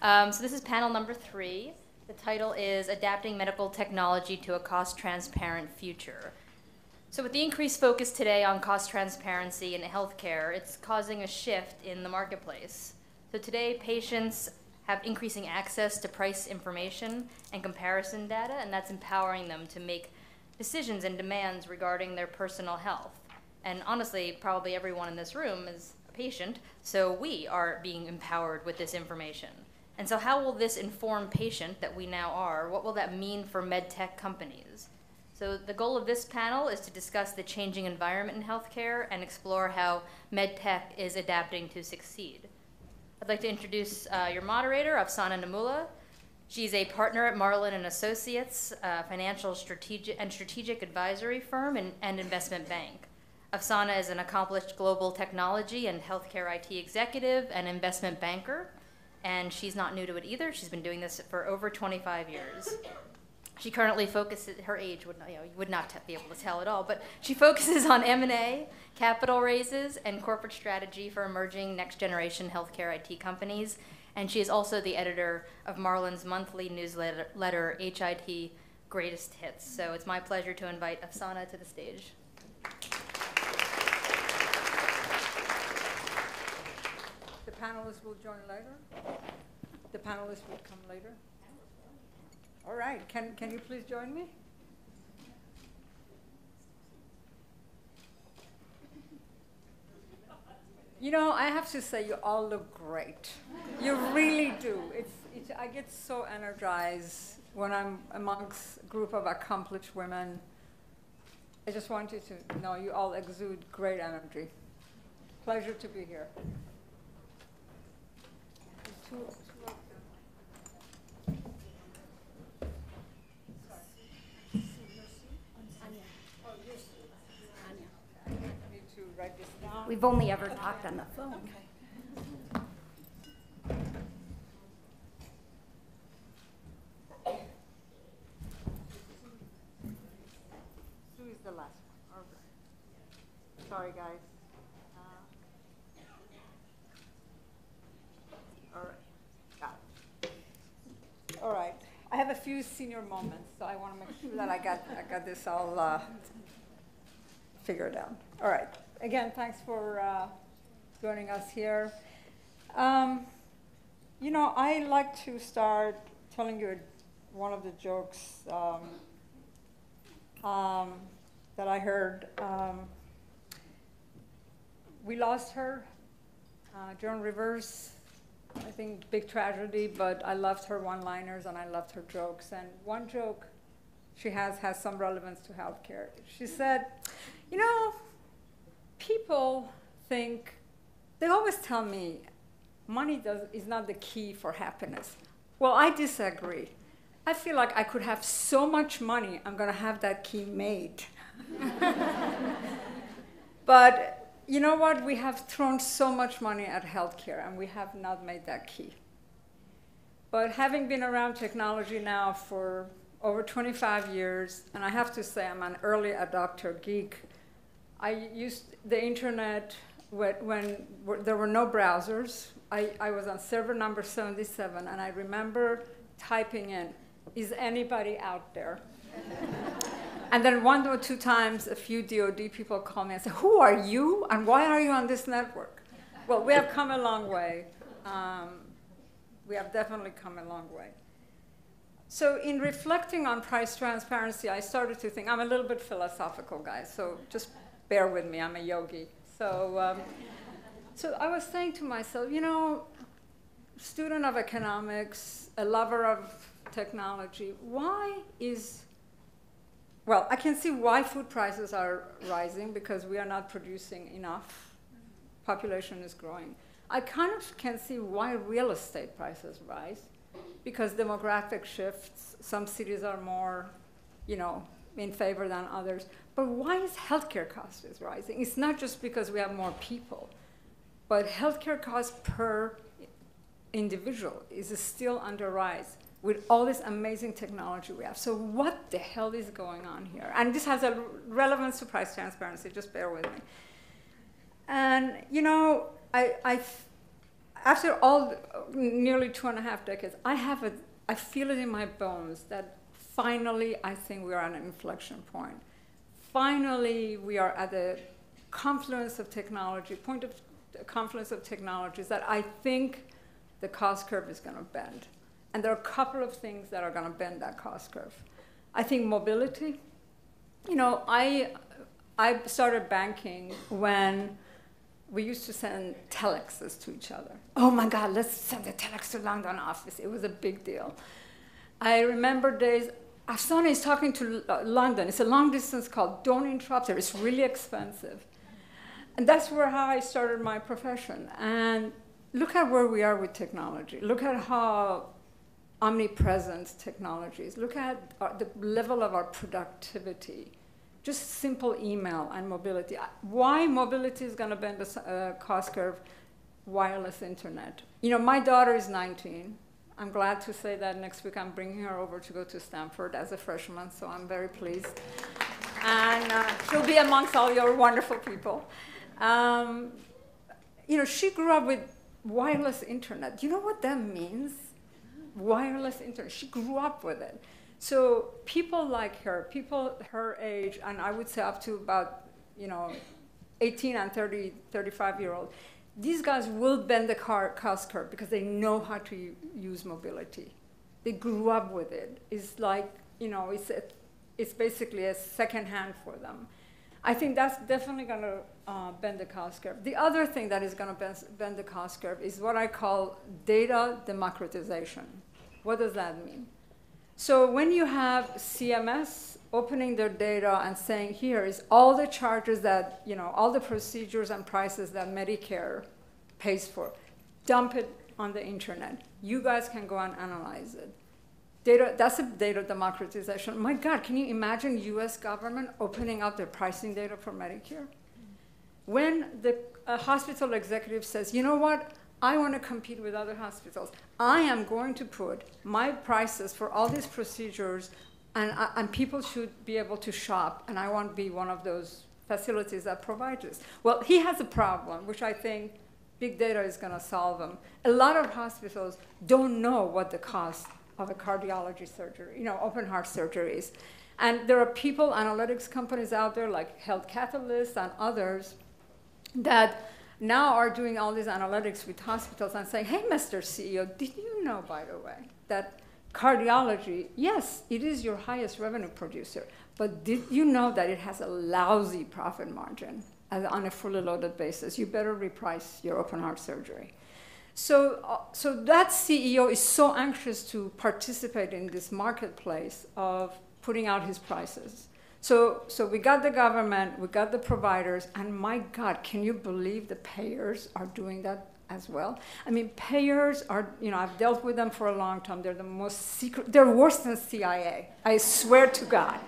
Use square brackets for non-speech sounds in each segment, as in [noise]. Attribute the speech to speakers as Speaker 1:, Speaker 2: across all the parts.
Speaker 1: Um, so this is panel number three. The title is Adapting Medical Technology to a Cost Transparent Future. So with the increased focus today on cost transparency in healthcare, it's causing a shift in the marketplace. So today, patients have increasing access to price information and comparison data, and that's empowering them to make decisions and demands regarding their personal health. And honestly, probably everyone in this room is a patient, so we are being empowered with this information. And so, how will this inform patient that we now are? What will that mean for medtech companies? So, the goal of this panel is to discuss the changing environment in healthcare and explore how medtech is adapting to succeed. I'd like to introduce uh, your moderator, Afsaneh Naimollah. She's a partner at Marlin and Associates, a financial strategic and strategic advisory firm and, and investment bank. Afsana is an accomplished global technology and healthcare IT executive and investment banker, and she's not new to it either. She's been doing this for over 25 years. She currently focuses, her age would not, you know, you would not be able to tell at all, but she [laughs] focuses on M&A, capital raises, and corporate strategy for emerging next generation healthcare IT companies. And she is also the editor of Marlin's monthly newsletter, HIT Greatest Hits. So it's my pleasure to invite Afsaneh to the stage.
Speaker 2: Panelists will join later? The panelists will come later? All right, can, can you please join me? You know, I have to say, you all look great. You really do. It's, it's, I get so energized when I'm amongst a group of accomplished women. I just want you to know you all exude great energy. Pleasure to be here.
Speaker 3: We've only ever talked on the phone.
Speaker 2: Sue is the last one. Sorry, guys. Uh, all right. Got it. All right. I have a few senior moments, so I want to make sure that I got I got this all uh, figured out. All right again, thanks for uh, joining us here. Um, you know, I like to start telling you one of the jokes um, um, that I heard. Um, we lost her, uh, Joan Rivers. I think big tragedy, but I loved her one-liners and I loved her jokes. And one joke she has has some relevance to healthcare. She said, "You know, people think, they always tell me, money does, is not the key for happiness. Well, I disagree. I feel like I could have so much money, I'm going to have that key made. [laughs] but you know what? We have thrown so much money at healthcare, and we have not made that key. But having been around technology now for over 25 years, and I have to say I'm an early adopter geek, I used the internet when, there were no browsers. I, I was on server number 77, and I remember typing in, is anybody out there? [laughs] and then one or two times, a few DoD people call me and say, who are you, and why are you on this network? Well, we have come a long way. Um, we have definitely come a long way. So in reflecting on price transparency, I started to think, I'm a little bit philosophical guy, so just bear with me, I'm a yogi. So, um, so I was saying to myself, you know, student of economics, a lover of technology, why is, well, I can see why food prices are rising because we are not producing enough. Population is growing. I kind of can see why real estate prices rise because demographic shifts, some cities are more, you know, in favor than others. But why is healthcare cost is rising? It's not just because we have more people, but healthcare cost per individual is still under rise with all this amazing technology we have. So what the hell is going on here? And this has a relevance to price transparency, just bear with me. And you know, I, I, after all, nearly two and a half decades, I have a, I feel it in my bones that finally I think we are at an inflection point. Finally, we are at the confluence of technology, point of confluence of technologies that I think the cost curve is going to bend. And there are a couple of things that are going to bend that cost curve. I think mobility. You know, I, I started banking when we used to send telexes to each other. Oh my God, let's send a telex to London office. It was a big deal. I remember days, Afsaneh is talking to uh, London. It's a long distance call. Don't interrupt her. It's really expensive. And that's where how I started my profession. And look at where we are with technology. Look at how omnipresent technologies. Look at our, the level of our productivity just simple email and mobility. Why mobility is going to bend the uh, cost curve? Wireless internet. You know, my daughter is 19. I'm glad to say that next week I'm bringing her over to go to Stanford as a freshman, so I'm very pleased. And uh, she'll be amongst all your wonderful people. Um, you know, she grew up with wireless internet. Do you know what that means? Wireless internet. She grew up with it. So people like her, people her age, and I would say up to about, you know, 18 and 30, 35 year old, these guys will bend the car, cost curve because they know how to use mobility. They grew up with it. It's like, you know, it's, a, it's basically a second hand for them. I think that's definitely going to uh, bend the cost curve. The other thing that is going to bend, bend the cost curve is what I call data democratization. What does that mean? So when you have CMS opening their data and saying, here is all the charges that, you know, all the procedures and prices that Medicare pays for, dump it on the internet. You guys can go and analyze it. Data, that's a data democratization. My God, can you imagine US government opening up their pricing data for Medicare? When the hospital executive says, you know what, I want to compete with other hospitals. I am going to put my prices for all these procedures, and, uh, and people should be able to shop, and I want to be one of those facilities that provide this. Well, he has a problem, which I think big data is going to solve them. A lot of hospitals don't know what the cost of a cardiology surgery, you know, open heart surgery is. And there are people, analytics companies out there like Health Catalyst and others that now are doing all these analytics with hospitals and saying, hey, Mr. CEO, did you know, by the way, that cardiology, yes, it is your highest revenue producer, but did you know that it has a lousy profit margin on a fully loaded basis? You better reprice your open heart surgery. So, uh, so that CEO is so anxious to participate in this marketplace of putting out his prices so, so we got the government, we got the providers, and my God, can you believe the payers are doing that as well? I mean, payers are, you know, I've dealt with them for a long time. They're the most secret, they're worse than CIA, I swear to God.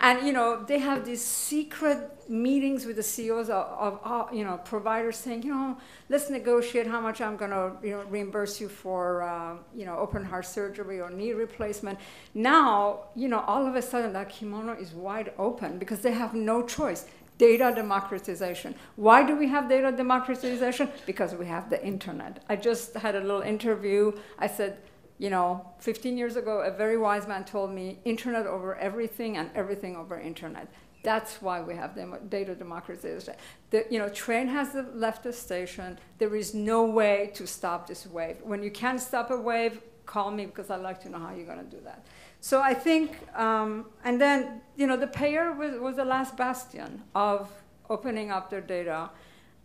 Speaker 2: And, you know, they have these secret meetings with the CEOs of, of, you know providers saying, you know, let's negotiate how much I'm going to you know reimburse you for uh, you know open heart surgery or knee replacement. Now, you know, all of a sudden that kimono is wide open because they have no choice. Data democratization. Why do we have data democratization? Because we have the internet. I just had a little interview. I said, you know, 15 years ago, a very wise man told me, internet over everything and everything over internet. That's why we have data democratization. The you know, train has left the station. There is no way to stop this wave. When you can't stop a wave, call me because I'd like to know how you're going to do that. So I think, um, and then, you know, the payer was, was the last bastion of opening up their data.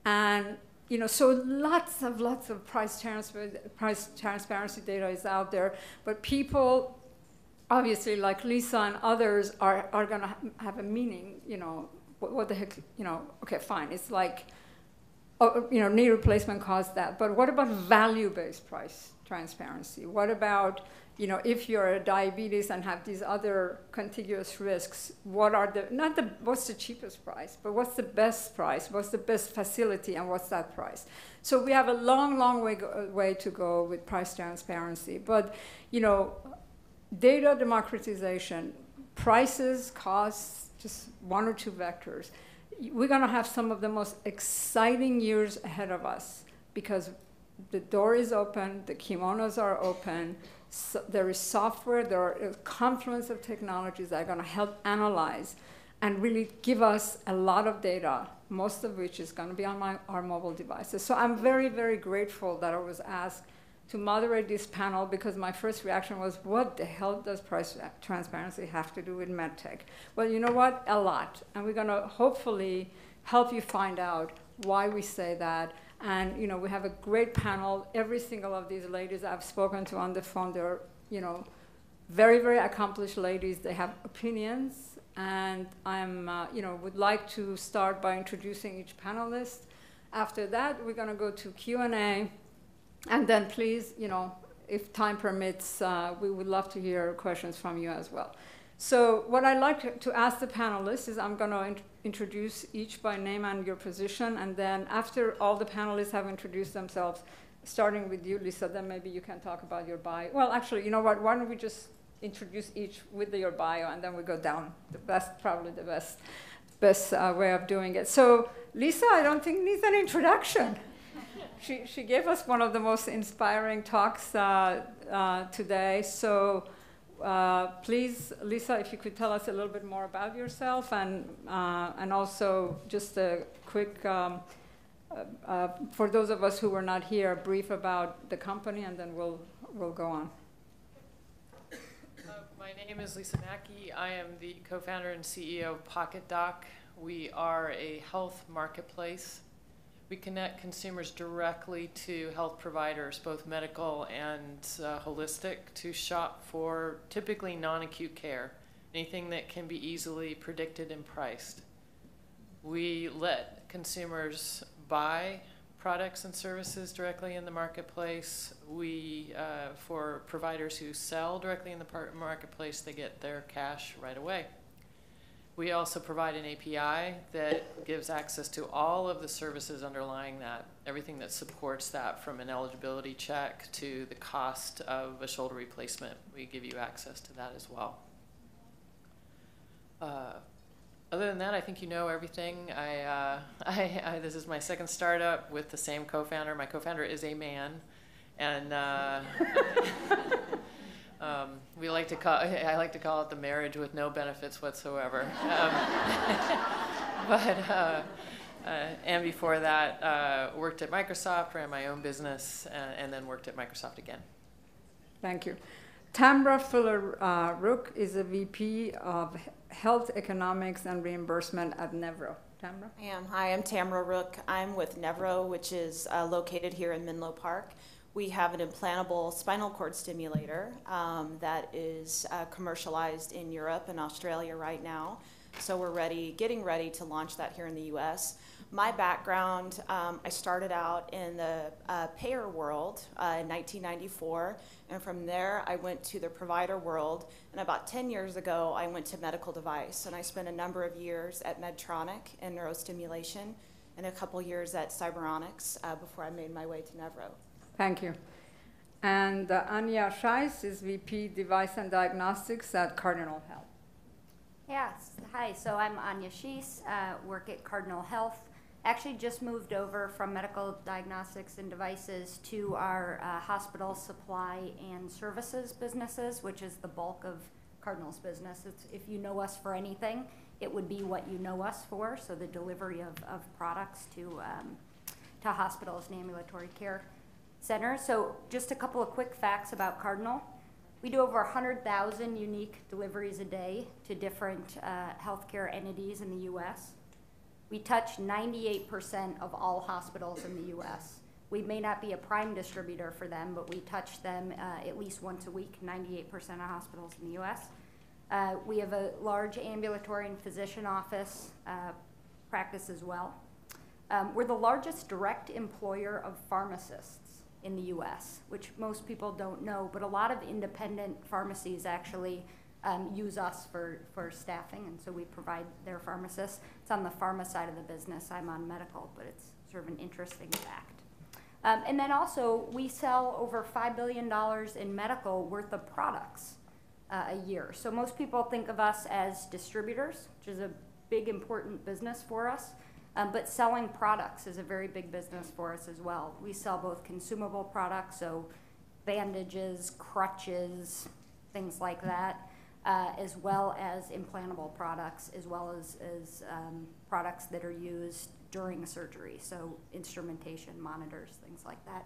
Speaker 2: And, you know, so lots of, lots of price, price transparency data is out there, but people obviously, like Lisa and others are, are going to ha have a meaning, you know, what, what, the heck, you know, okay, fine. It's like, oh, you know, knee replacement costs that. But what about value-based price transparency? What about, you know, if you're a diabetes and have these other contiguous risks, what are the, not the, what's the cheapest price, but what's the best price? What's the best facility and what's that price? So we have a long, long way, way to go with price transparency. But, you know, data democratization, prices, costs, just one or two vectors. We're going to have some of the most exciting years ahead of us because the door is open, the kimonos are open, so there is software, there are a confluence of technologies that are going to help analyze and really give us a lot of data, most of which is going to be on my, our mobile devices. So I'm very, very grateful that I was asked to moderate this panel because my first reaction was, what the hell does price transparency have to do with medtech? Well, you know what? A lot. And we're going to hopefully help you find out why we say that. And, you know, we have a great panel. Every single of these ladies I've spoken to on the phone, they're, you know, very, very accomplished ladies. They have opinions and I'm, uh, you know, would like to start by introducing each panelist. After that, we're going to go to Q&A, and then please, you know, if time permits, uh, we would love to hear questions from you as well. So what I'd like to ask the panelists is I'm going to introduce each by name and your position, and then after all the panelists have introduced themselves, starting with you, Lisa, then maybe you can talk about your bio. Well, actually, you know what? Why don't we just introduce each with your bio, and then we go down. The best, probably the best, best uh, way of doing it. So Lisa, I don't think needs an introduction. [laughs] she, she gave us one of the most inspiring talks uh, uh, today. So uh, please, Lisa, if you could tell us a little bit more about yourself and, uh, and also just a quick, um, uh, for those of us who were not here, brief about the company, and then we'll, we'll go on.
Speaker 4: My name is Lisa Maki. I am the co-founder and CEO of PocketDoc. We are a health marketplace. We connect consumers directly to health providers, both medical and uh, holistic, to shop for typically non-acute care, anything that can be easily predicted and priced. We let consumers buy products and services directly in the marketplace. We, uh, for providers who sell directly in the marketplace, they get their cash right away. We also provide an API that gives access to all of the services underlying that, everything that supports that from an eligibility check to the cost of a shoulder replacement. We give you access to that as well. Uh, other than that, I think you know everything. I, uh, [laughs] I, I, this is my second startup with the same co-founder. My co-founder is a man, and uh, [laughs] um, we like to call [laughs] I like to call it the marriage with no benefits whatsoever. Um, [laughs] but uh, uh, and before that, uh, worked at Microsoft, ran my own business, and, and then worked at Microsoft again.
Speaker 2: Thank you. Tamra Fuller uh, Rook is a VP of Health Economics and Reimbursement at Nevro. Tamra?
Speaker 5: I am. Hi, I'm Tamra Rook. I'm with Nevro, which is uh, located here in Menlo Park. We have an implantable spinal cord stimulator um, that is uh, commercialized in Europe and Australia right now. So we're ready, getting ready to launch that here in the U.S. My background, um, I started out in the uh, payer world uh, in 1994 and from there, I went to the provider world. And about 10 years ago, I went to medical device. And I spent a number of years at Medtronic in neurostimulation and a couple years at Cyberonics uh, before I made my way to Nevro.
Speaker 2: Thank you. And uh, Anya Scheis is VP Device and Diagnostics at Cardinal Health.
Speaker 3: Yes, hi. So I'm Anya Scheis, uh, work at Cardinal Health actually just moved over from medical diagnostics and devices to our uh, hospital supply and services businesses, which is the bulk of Cardinal's business. It's, if you know us for anything, it would be what you know us for, so the delivery of, of products to, um, to hospitals and ambulatory care centers. So just a couple of quick facts about Cardinal. We do over 100,000 unique deliveries a day to different uh, healthcare entities in the U.S. We touch 98% of all hospitals in the US. We may not be a prime distributor for them, but we touch them uh, at least once a week, 98% of hospitals in the US. Uh, we have a large ambulatory and physician office uh, practice as well. Um, we're the largest direct employer of pharmacists in the US, which most people don't know, but a lot of independent pharmacies actually um, use us for, for staffing, and so we provide their pharmacists. It's on the pharma side of the business. I'm on medical, but it's sort of an interesting fact. Um, and then also, we sell over $5 billion in medical worth of products uh, a year. So most people think of us as distributors, which is a big, important business for us. Um, but selling products is a very big business for us as well. We sell both consumable products, so bandages, crutches, things like that, uh, as well as implantable products, as well as, as um, products that are used during surgery, so instrumentation, monitors, things like that.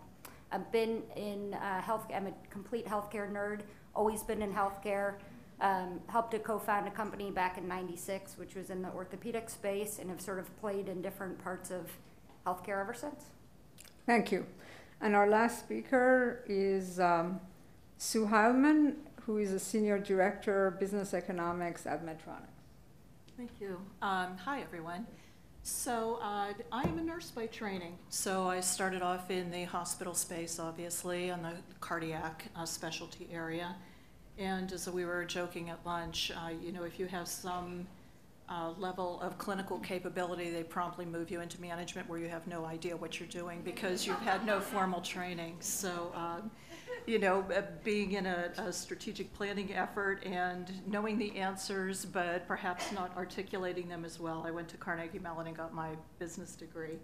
Speaker 3: I've been in uh, health. I'm a complete healthcare nerd. Always been in healthcare. Um, helped to co-found a company back in '96, which was in the orthopedic space, and have sort of played in different parts of healthcare ever since.
Speaker 2: Thank you. And our last speaker is um, Sue Heilman, who is a senior director of business economics at Medtronic.
Speaker 6: Thank you. Um, hi, everyone. So uh, I am a nurse by training. So I started off in the hospital space, obviously, on the cardiac uh, specialty area. And as we were joking at lunch, uh, you know, if you have some uh, level of clinical capability, they promptly move you into management where you have no idea what you're doing because you've had no formal training. So, um, you know, uh, being in a, a, strategic planning effort and knowing the answers, but perhaps not articulating them as well. I went to Carnegie Mellon and got my business degree.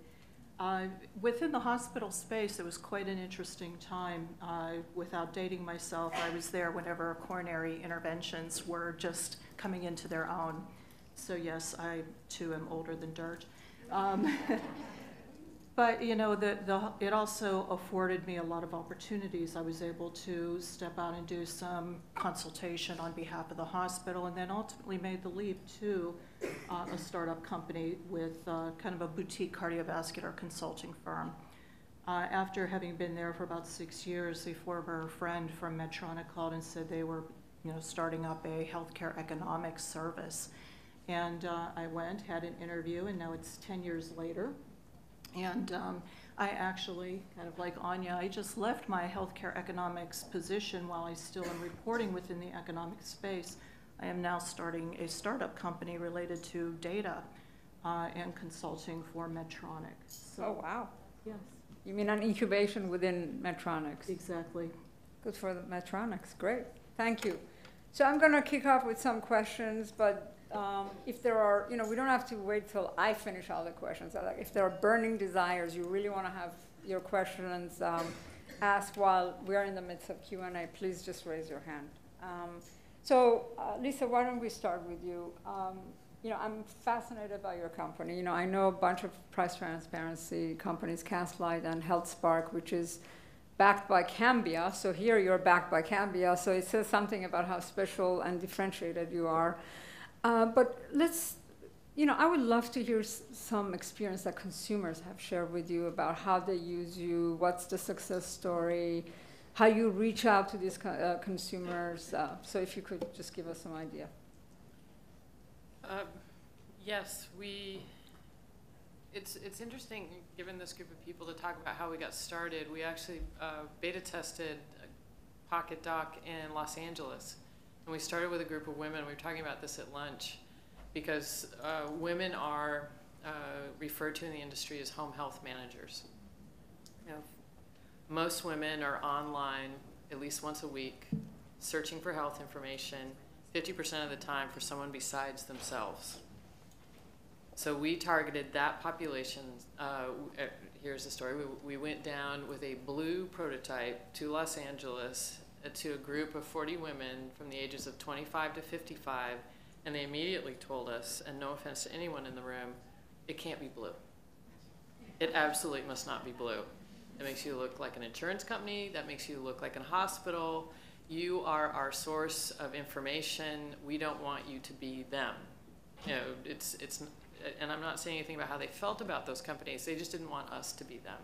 Speaker 6: Uh, within the hospital space, it was quite an interesting time. Uh, without dating myself, I was there whenever coronary interventions were just coming into their own. So, yes, I too am older than dirt. Um, [laughs] but, you know, the, the, it also afforded me a lot of opportunities. I was able to step out and do some consultation on behalf of the hospital and then ultimately made the leap to uh, a startup company with uh, kind of a boutique cardiovascular consulting firm. Uh, after having been there for about six years, a former friend from Medtronic called and said they were, you know, starting up a healthcare economics service. And uh, I went, had an interview, and now it's 10 years later. And um, I actually, kind of like Anya, I just left my healthcare economics position while I still am reporting within the economic space I am now starting a startup company related to data uh, and consulting for Medtronic.
Speaker 2: So, oh, wow.
Speaker 6: Yes.
Speaker 2: You mean an incubation within Medtronic?
Speaker 6: Exactly.
Speaker 2: Good for the Medtronic. Great. Thank you. So I'm going to kick off with some questions, but um, if there are, you know, we don't have to wait till I finish all the questions. Like if there are burning desires, you really want to have your questions um, asked while we are in the midst of Q&A, please just raise your hand. Um, so, uh, Lisa, why don't we start with you? Um, you know, I'm fascinated by your company. You know, I know a bunch of price transparency companies, Castlight and HealthSparq, which is backed by Cambia. So here you're backed by Cambia. So it says something about how special and differentiated you are. Uh, but let's, you know, I would love to hear some experience that consumers have shared with you about how they use you. What's the success story? how you reach out to these uh, consumers. Uh, so if you could just give us some idea.
Speaker 4: Uh, yes, we. It's it's interesting given this group of people to talk about how we got started. We actually uh, beta tested Pocket Doc in Los Angeles, and we started with a group of women. We were talking about this at lunch, because uh, women are uh, referred to in the industry as home health managers. You know, most women are online at least once a week searching for health information 50% of the time for someone besides themselves. So we targeted that population. Uh, uh, here's the story. We, we went down with a blue prototype to Los Angeles Uh, to a group of 40 women from the ages of 25 to 55, and they immediately told us, and no offense to anyone in the room, it can't be blue. It absolutely must not be blue. It makes you look like an insurance company. That makes you look like a hospital. You are our source of information. We don't want you to be them. You know, it's it's, and I'm not saying anything about how they felt about those companies. They just didn't want us to be them.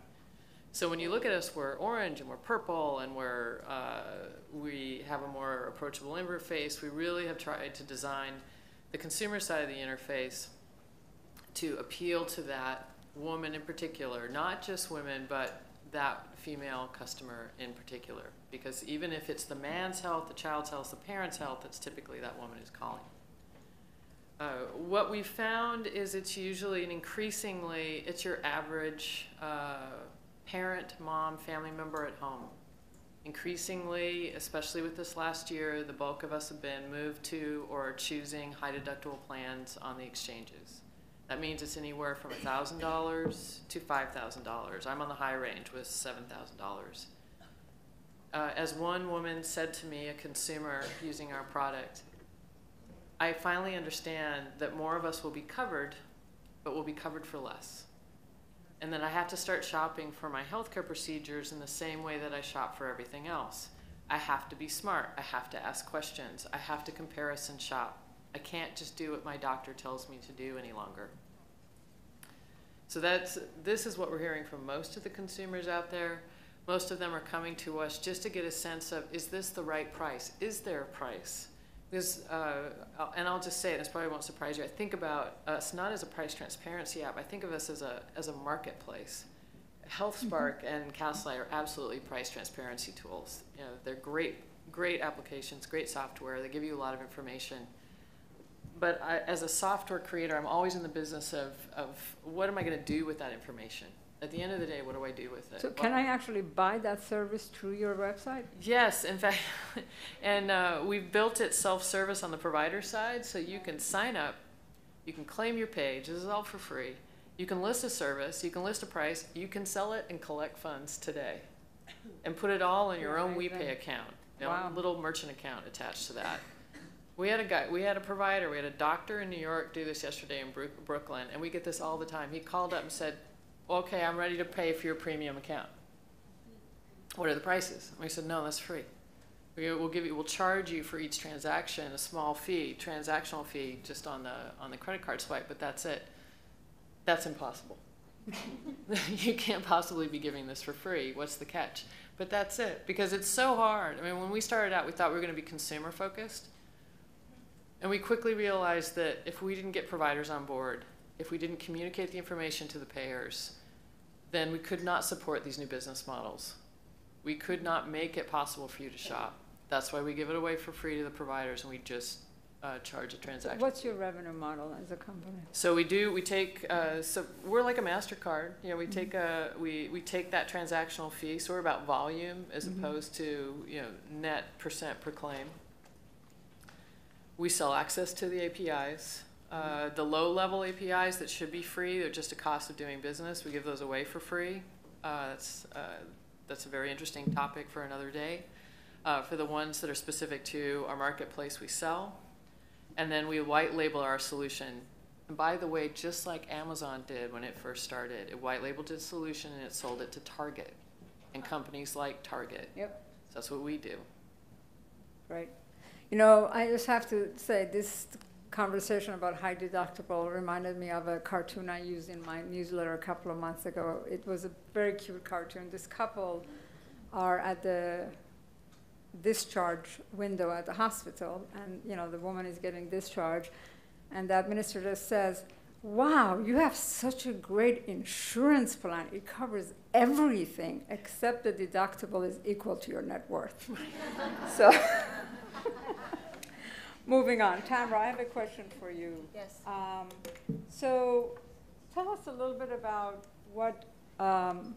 Speaker 4: So when you look at us, we're orange and we're purple and we're uh, we have a more approachable interface. We really have tried to design the consumer side of the interface to appeal to that woman in particular, not just women, but that female customer in particular. Because even if it's the man's health, the child's health, the parent's health, it's typically that woman who's calling. Uh, what we found is it's usually an increasingly, it's your average uh, parent, mom, family member at home. Increasingly, especially with this last year, the bulk of us have been moved to or choosing high deductible plans on the exchanges. That means it's anywhere from $1,000 to $5,000. I'm on the high range with $7,000. Uh, as one woman said to me, a consumer using our product, I finally understand that more of us will be covered, but will be covered for less. And then I have to start shopping for my healthcare procedures in the same way that I shop for everything else. I have to be smart. I have to ask questions. I have to comparison shop. I can't just do what my doctor tells me to do any longer. So that's this is what we're hearing from most of the consumers out there. Most of them are coming to us just to get a sense of is this the right price? Is there a price? Because, uh, and I'll just say it, this probably won't surprise you. I think about us not as a price transparency app. I think of us as a as a marketplace. HealthSparq mm-hmm. and Castlight are absolutely price transparency tools. You know, they're great, great applications, great software. They give you a lot of information. But I, as a software creator, I'm always in the business of, of what am I going to do with that information? At the end of the day, what do I do with it?
Speaker 2: So can I actually buy that service through your website?
Speaker 4: Yes, in fact, [laughs] and uh, we've built it self-service on the provider side, so you can sign up, you can claim your page. This is all for free you can list a service, you can list a price, you can sell it and collect funds today. And put it all in your own WePay account. You know,
Speaker 2: Wow.
Speaker 4: little merchant account attached to that. We had a guy, we had a provider, we had a doctor in New York do this yesterday in Brooklyn, and we get this all the time. He called up and said, "Okay, I'm ready to pay for your premium account. What are the prices?" And we said, "No, that's free. We, we'll give you, we'll charge you for each transaction a small fee, transactional fee, just on the on the credit card swipe, but that's it." That's impossible. [laughs] you can't possibly be giving this for free. What's the catch? But that's it, because it's so hard. I mean, when we started out, we thought we were going to be consumer focused. And we quickly realized that if we didn't get providers on board, if we didn't communicate the information to the payers, then we could not support these new business models. We could not make it possible for you to shop. That's why we give it away for free to the providers and we just uh, charge a transaction.
Speaker 2: What's your revenue model as a company?
Speaker 4: So we do, we take, uh, so we're like a MasterCard, you know, we
Speaker 2: Mhm.
Speaker 4: take a, we, we take that transactional fee, so we're about volume as
Speaker 2: Mhm.
Speaker 4: opposed to, you know, net percent per claim. We sell access to the APIs. Uh, the low-level APIs that should be free, they're just a cost of doing business, we give those away for free. Uh, that's, uh, that's a very interesting topic for another day. Uh, for the ones that are specific to our marketplace, we sell. And then we white label our solution. And by the way, just like Amazon did when it first started, it white labeled its solution and it sold it to Target and companies like Target.
Speaker 2: Yep.
Speaker 4: So that's what we do.
Speaker 2: Right. You know, I just have to say this conversation about high deductible reminded me of a cartoon I used in my newsletter a couple of months ago. It was a very cute cartoon. This couple are at the discharge window at the hospital, and you know the woman is getting discharged, and the administrator says, "Wow, you have such a great insurance plan. It covers everything except the deductible is equal to your net worth." [laughs] so, [laughs] moving on, Tamara, I have a question for you.
Speaker 1: Yes.
Speaker 2: Um, so, tell us a little bit about what, um,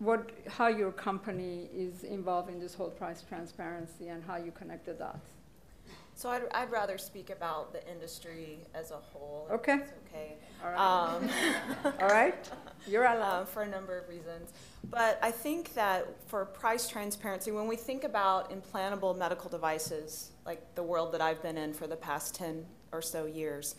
Speaker 2: what, how your company is involved in this whole price transparency and how you connect the dots.
Speaker 5: So I'd, I'd rather speak about the industry as a whole. if
Speaker 2: Okay.
Speaker 5: that's okay.
Speaker 2: All right.
Speaker 5: Um, [laughs]
Speaker 2: All right. You're allowed. [laughs]
Speaker 5: um, for a number of reasons. But I think that for price transparency, when we think about implantable medical devices, like the world that I've been in for the past 10 or so years,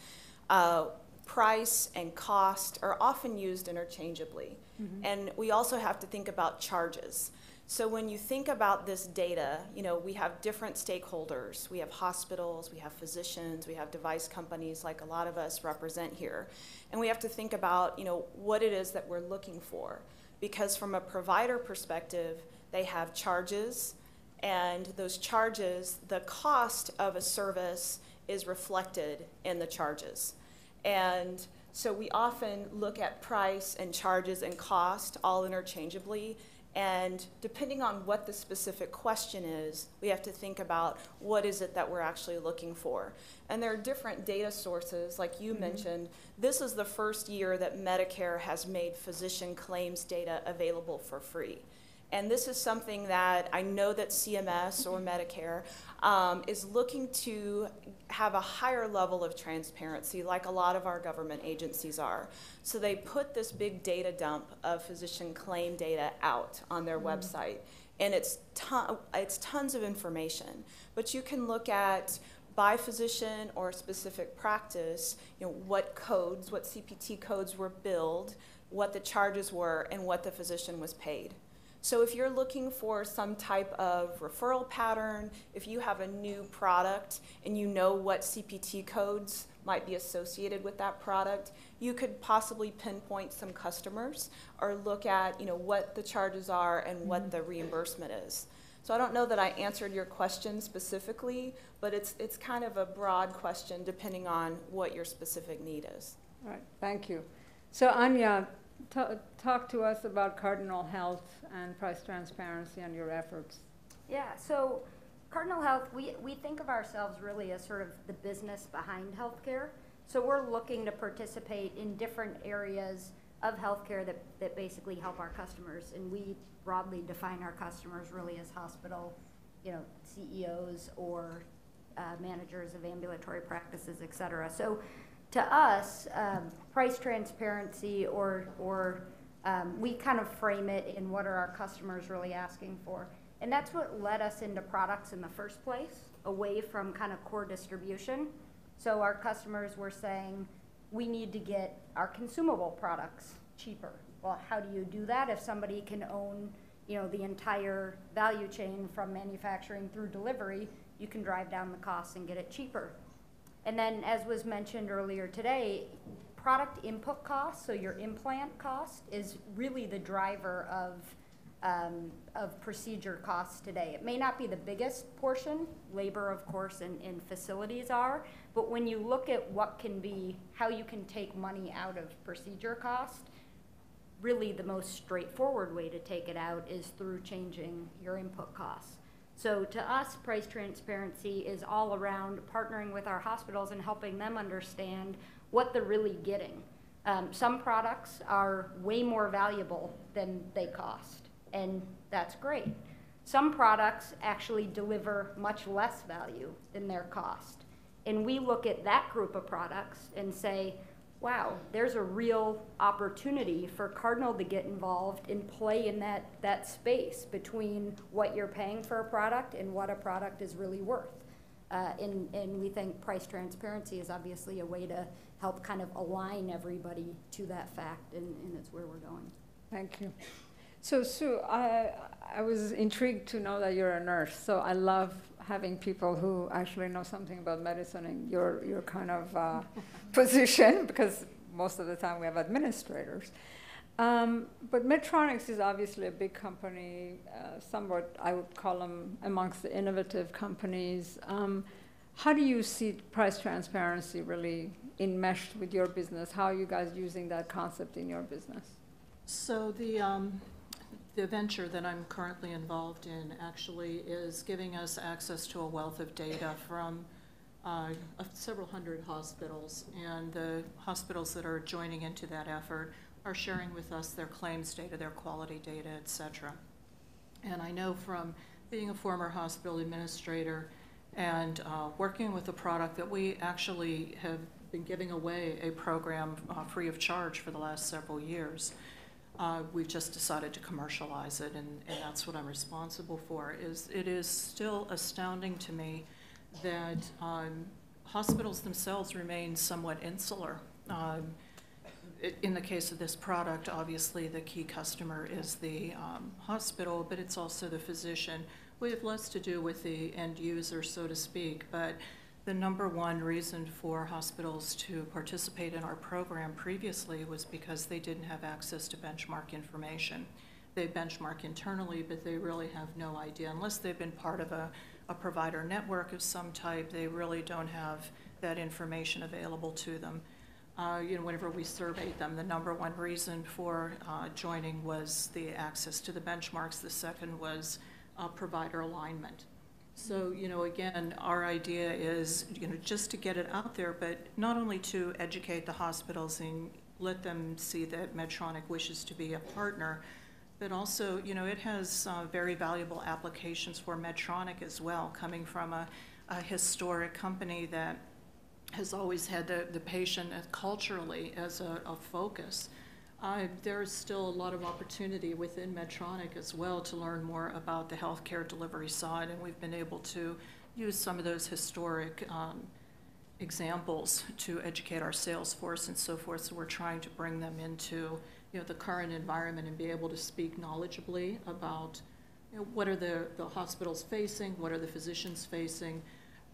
Speaker 5: uh, price and cost are often used interchangeably. And we also have to think about charges. So when you think about this data, you know, we have different stakeholders. We have hospitals, we have physicians, we have device companies like a lot of us represent here. And we have to think about, you know, what it is that we're looking for. Because from a provider perspective, they have charges, and those charges, the cost of a service is reflected in the charges. And so we often look at price and charges and cost all interchangeably. And depending on what the specific question is, we have to think about what is it that we're actually looking for. And there are different data sources, like you mm-hmm. mentioned. This is the first year that Medicare has made physician claims data available for free. And this is something that I know that CMS or Medicare um, is looking to have a higher level of transparency, like a lot of our government agencies are. So they put this big data dump of physician claim data out on their website, and it's ton- it's tons of information. But you can look at by physician or specific practice, you know, what codes, what CPT codes were billed, what the charges were, and what the physician was paid. So if you're looking for some type of referral pattern, if you have a new product and you know what CPT codes might be associated with that product, you could possibly pinpoint some customers or look at, you know, what the charges are and what mm-hmm. the reimbursement is. So I don't know that I answered your question specifically, but it's it's kind of a broad question depending on what your specific need is.
Speaker 2: All right, thank you. So Anya, talk to us about Cardinal Health and price transparency and your efforts.
Speaker 3: Yeah, so Cardinal Health, we, we think of ourselves really as sort of the business behind healthcare. So we're looking to participate in different areas of healthcare that, that basically help our customers. And we broadly define our customers really as hospital, you know, CEOs or uh, managers of ambulatory practices, et cetera. So to us, um, price transparency or, or um, we kind of frame it in what are our customers really asking for. And that's what led us into products in the first place, away from kind of core distribution. So our customers were saying, we need to get our consumable products cheaper. Well, how do you do that if somebody can own, you know, the entire value chain from manufacturing through delivery? You can drive down the costs and get it cheaper. And then, as was mentioned earlier today, product input cost, so your implant cost, is really the driver of um, of procedure costs today. It may not be the biggest portion, labor, of course, and, and facilities are, but when you look at what can be, how you can take money out of procedure cost, really the most straightforward way to take it out is through changing your input costs. So to us, price transparency is all around partnering with our hospitals and helping them understand what they're really getting. Um, some products are way more valuable than they cost, and that's great. Some products actually deliver much less value than their cost. And we look at that group of products and say, wow, there's a real opportunity for Cardinal to get involved and play in that, that space between what you're paying for a product and what a product is really worth. Uh, and, and we think price transparency is obviously a way to help kind of align everybody to that fact, and, and it's where we're going.
Speaker 2: Thank you. So, Sue, I, I was intrigued to know that you're a nurse. So I love having people who actually know something about medicine in your, your kind of uh, [laughs] position, because most of the time we have administrators. Um, but Medtronics is obviously a big company, uh, somewhat, I would call them amongst the innovative companies. Um, how do you see price transparency really enmeshed with your business? How are you guys using that concept in your business?
Speaker 6: So the, um, the venture that I'm currently involved in actually is giving us access to a wealth of data from uh, several hundred hospitals, and the hospitals that are joining into that effort are sharing with us their claims data, their quality data, et cetera. And I know from being a former hospital administrator and uh, working with a product that we actually have been giving away a program uh, free of charge for the last several years. Uh, we've just decided to commercialize it, and, and that's what I'm responsible for. Is it is still astounding to me that um, hospitals themselves remain somewhat insular. Um, in the case of this product, obviously the key customer is the um, hospital, but it's also the physician. We have less to do with the end user, so to speak, but the number one reason for hospitals to participate in our program previously was because they didn't have access to benchmark information. They benchmark internally, but they really have no idea. Unless they've been part of a, a provider network of some type, they really don't have that information available to them. Uh, you know, whenever we surveyed them, the number one reason for uh, joining was the access to the benchmarks. The second was uh, provider alignment. So, you know, again, our idea is, you know, just to get it out there, but not only to educate the hospitals and let them see that Medtronic wishes to be a partner, but also, you know, it has uh, very valuable applications for Medtronic as well, coming from a, a historic company that has always had the, the patient culturally as a, a focus. There's still a lot of opportunity within Medtronic as well to learn more about the healthcare delivery side, and we've been able to use some of those historic um, examples to educate our sales force and so forth. So we're trying to bring them into you know the current environment and be able to speak knowledgeably about you know, what are the, the hospitals facing, what are the physicians facing.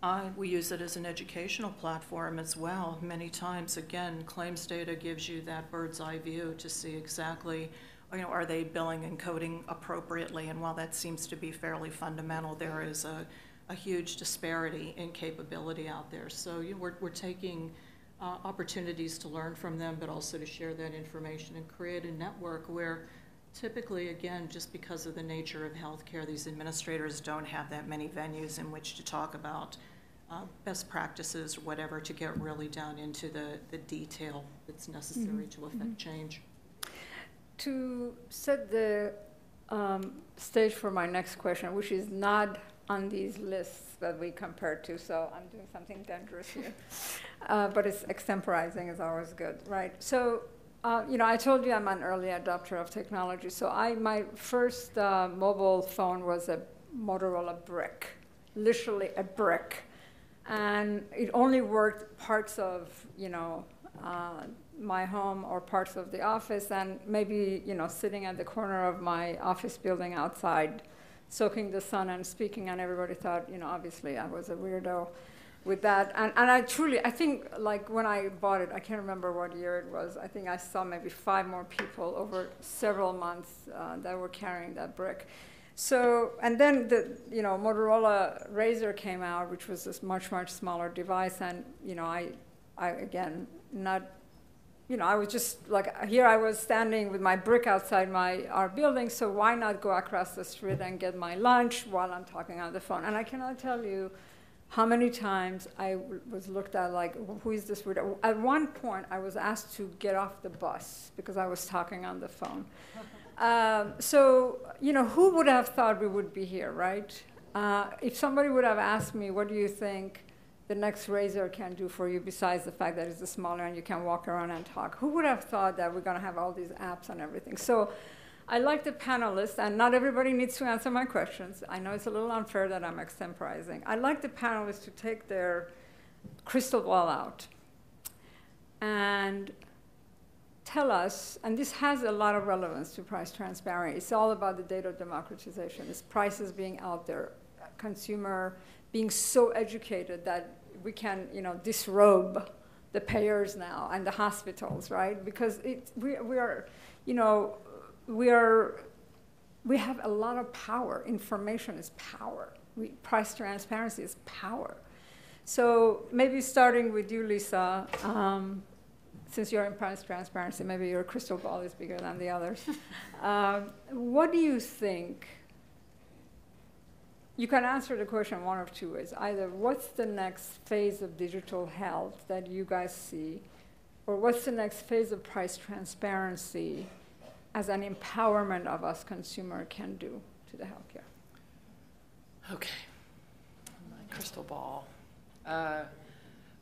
Speaker 6: Uh, we use it as an educational platform as well. Many times, again, claims data gives you that bird's eye view to see exactly, you know, are they billing and coding appropriately? And while that seems to be fairly fundamental, there is a, a huge disparity in capability out there. So you know, we're, we're taking uh, opportunities to learn from them, but also to share that information and create a network where typically, again, just because of the nature of healthcare, these administrators don't have that many venues in which to talk about uh, best practices or whatever to get really down into the, the detail that's necessary
Speaker 2: Mhm,
Speaker 6: to affect
Speaker 2: mhm.
Speaker 6: change.
Speaker 2: To set the um, stage for my next question, which is not on these lists that we compare to, so I'm doing something dangerous here. [laughs] uh, but it's extemporizing is always good, right? So, uh, you know, I told you I'm an early adopter of technology. So I, my first uh, mobile phone was a Motorola brick, literally a brick, and it only worked parts of, you know, uh, my home or parts of the office, and maybe, you know, sitting at the corner of my office building outside soaking the sun and speaking, and everybody thought, you know, obviously I was a weirdo with that. And, and I truly, I think, like when I bought it, I can't remember what year it was. I think I saw maybe five more people over several months uh, that were carrying that brick. So, and then the, you know, Motorola Razr came out, which was this much, much smaller device. And, you know, I, I again, not you know, I was just like here I was standing with my brick outside my our building, so why not go across the street and get my lunch while I'm talking on the phone? And I cannot tell you how many times I w- was looked at like, who is this weird? At one point, I was asked to get off the bus because I was talking on the phone. [laughs] um, so, you know, who would have thought we would be here, right? Uh, if somebody would have asked me, what do you think the next Razr can do for you besides the fact that it's a smaller and you can walk around and talk. Who would have thought that we're going to have all these apps and everything? So I like the panelists, and not everybody needs to answer my questions. I know it's a little unfair that I'm extemporizing. I like the panelists to take their crystal ball out and tell us, and this has a lot of relevance to price transparency. It's all about the data democratization. It's prices being out there, consumer being so educated that we can, you know, disrobe the payers now and the hospitals, right? Because it, we, we are, you know, we are, we have a lot of power. Information is power. We, price transparency is power. So maybe starting with you, Lisa, um, since you're in price transparency, maybe your crystal ball is bigger than the others. [laughs] um, what do you think? You can answer the question one of two ways. Either what's the next phase of digital health that you guys see, or what's the next phase of price transparency as an empowerment of us consumer can do to the healthcare?
Speaker 4: Okay, my crystal ball. Uh,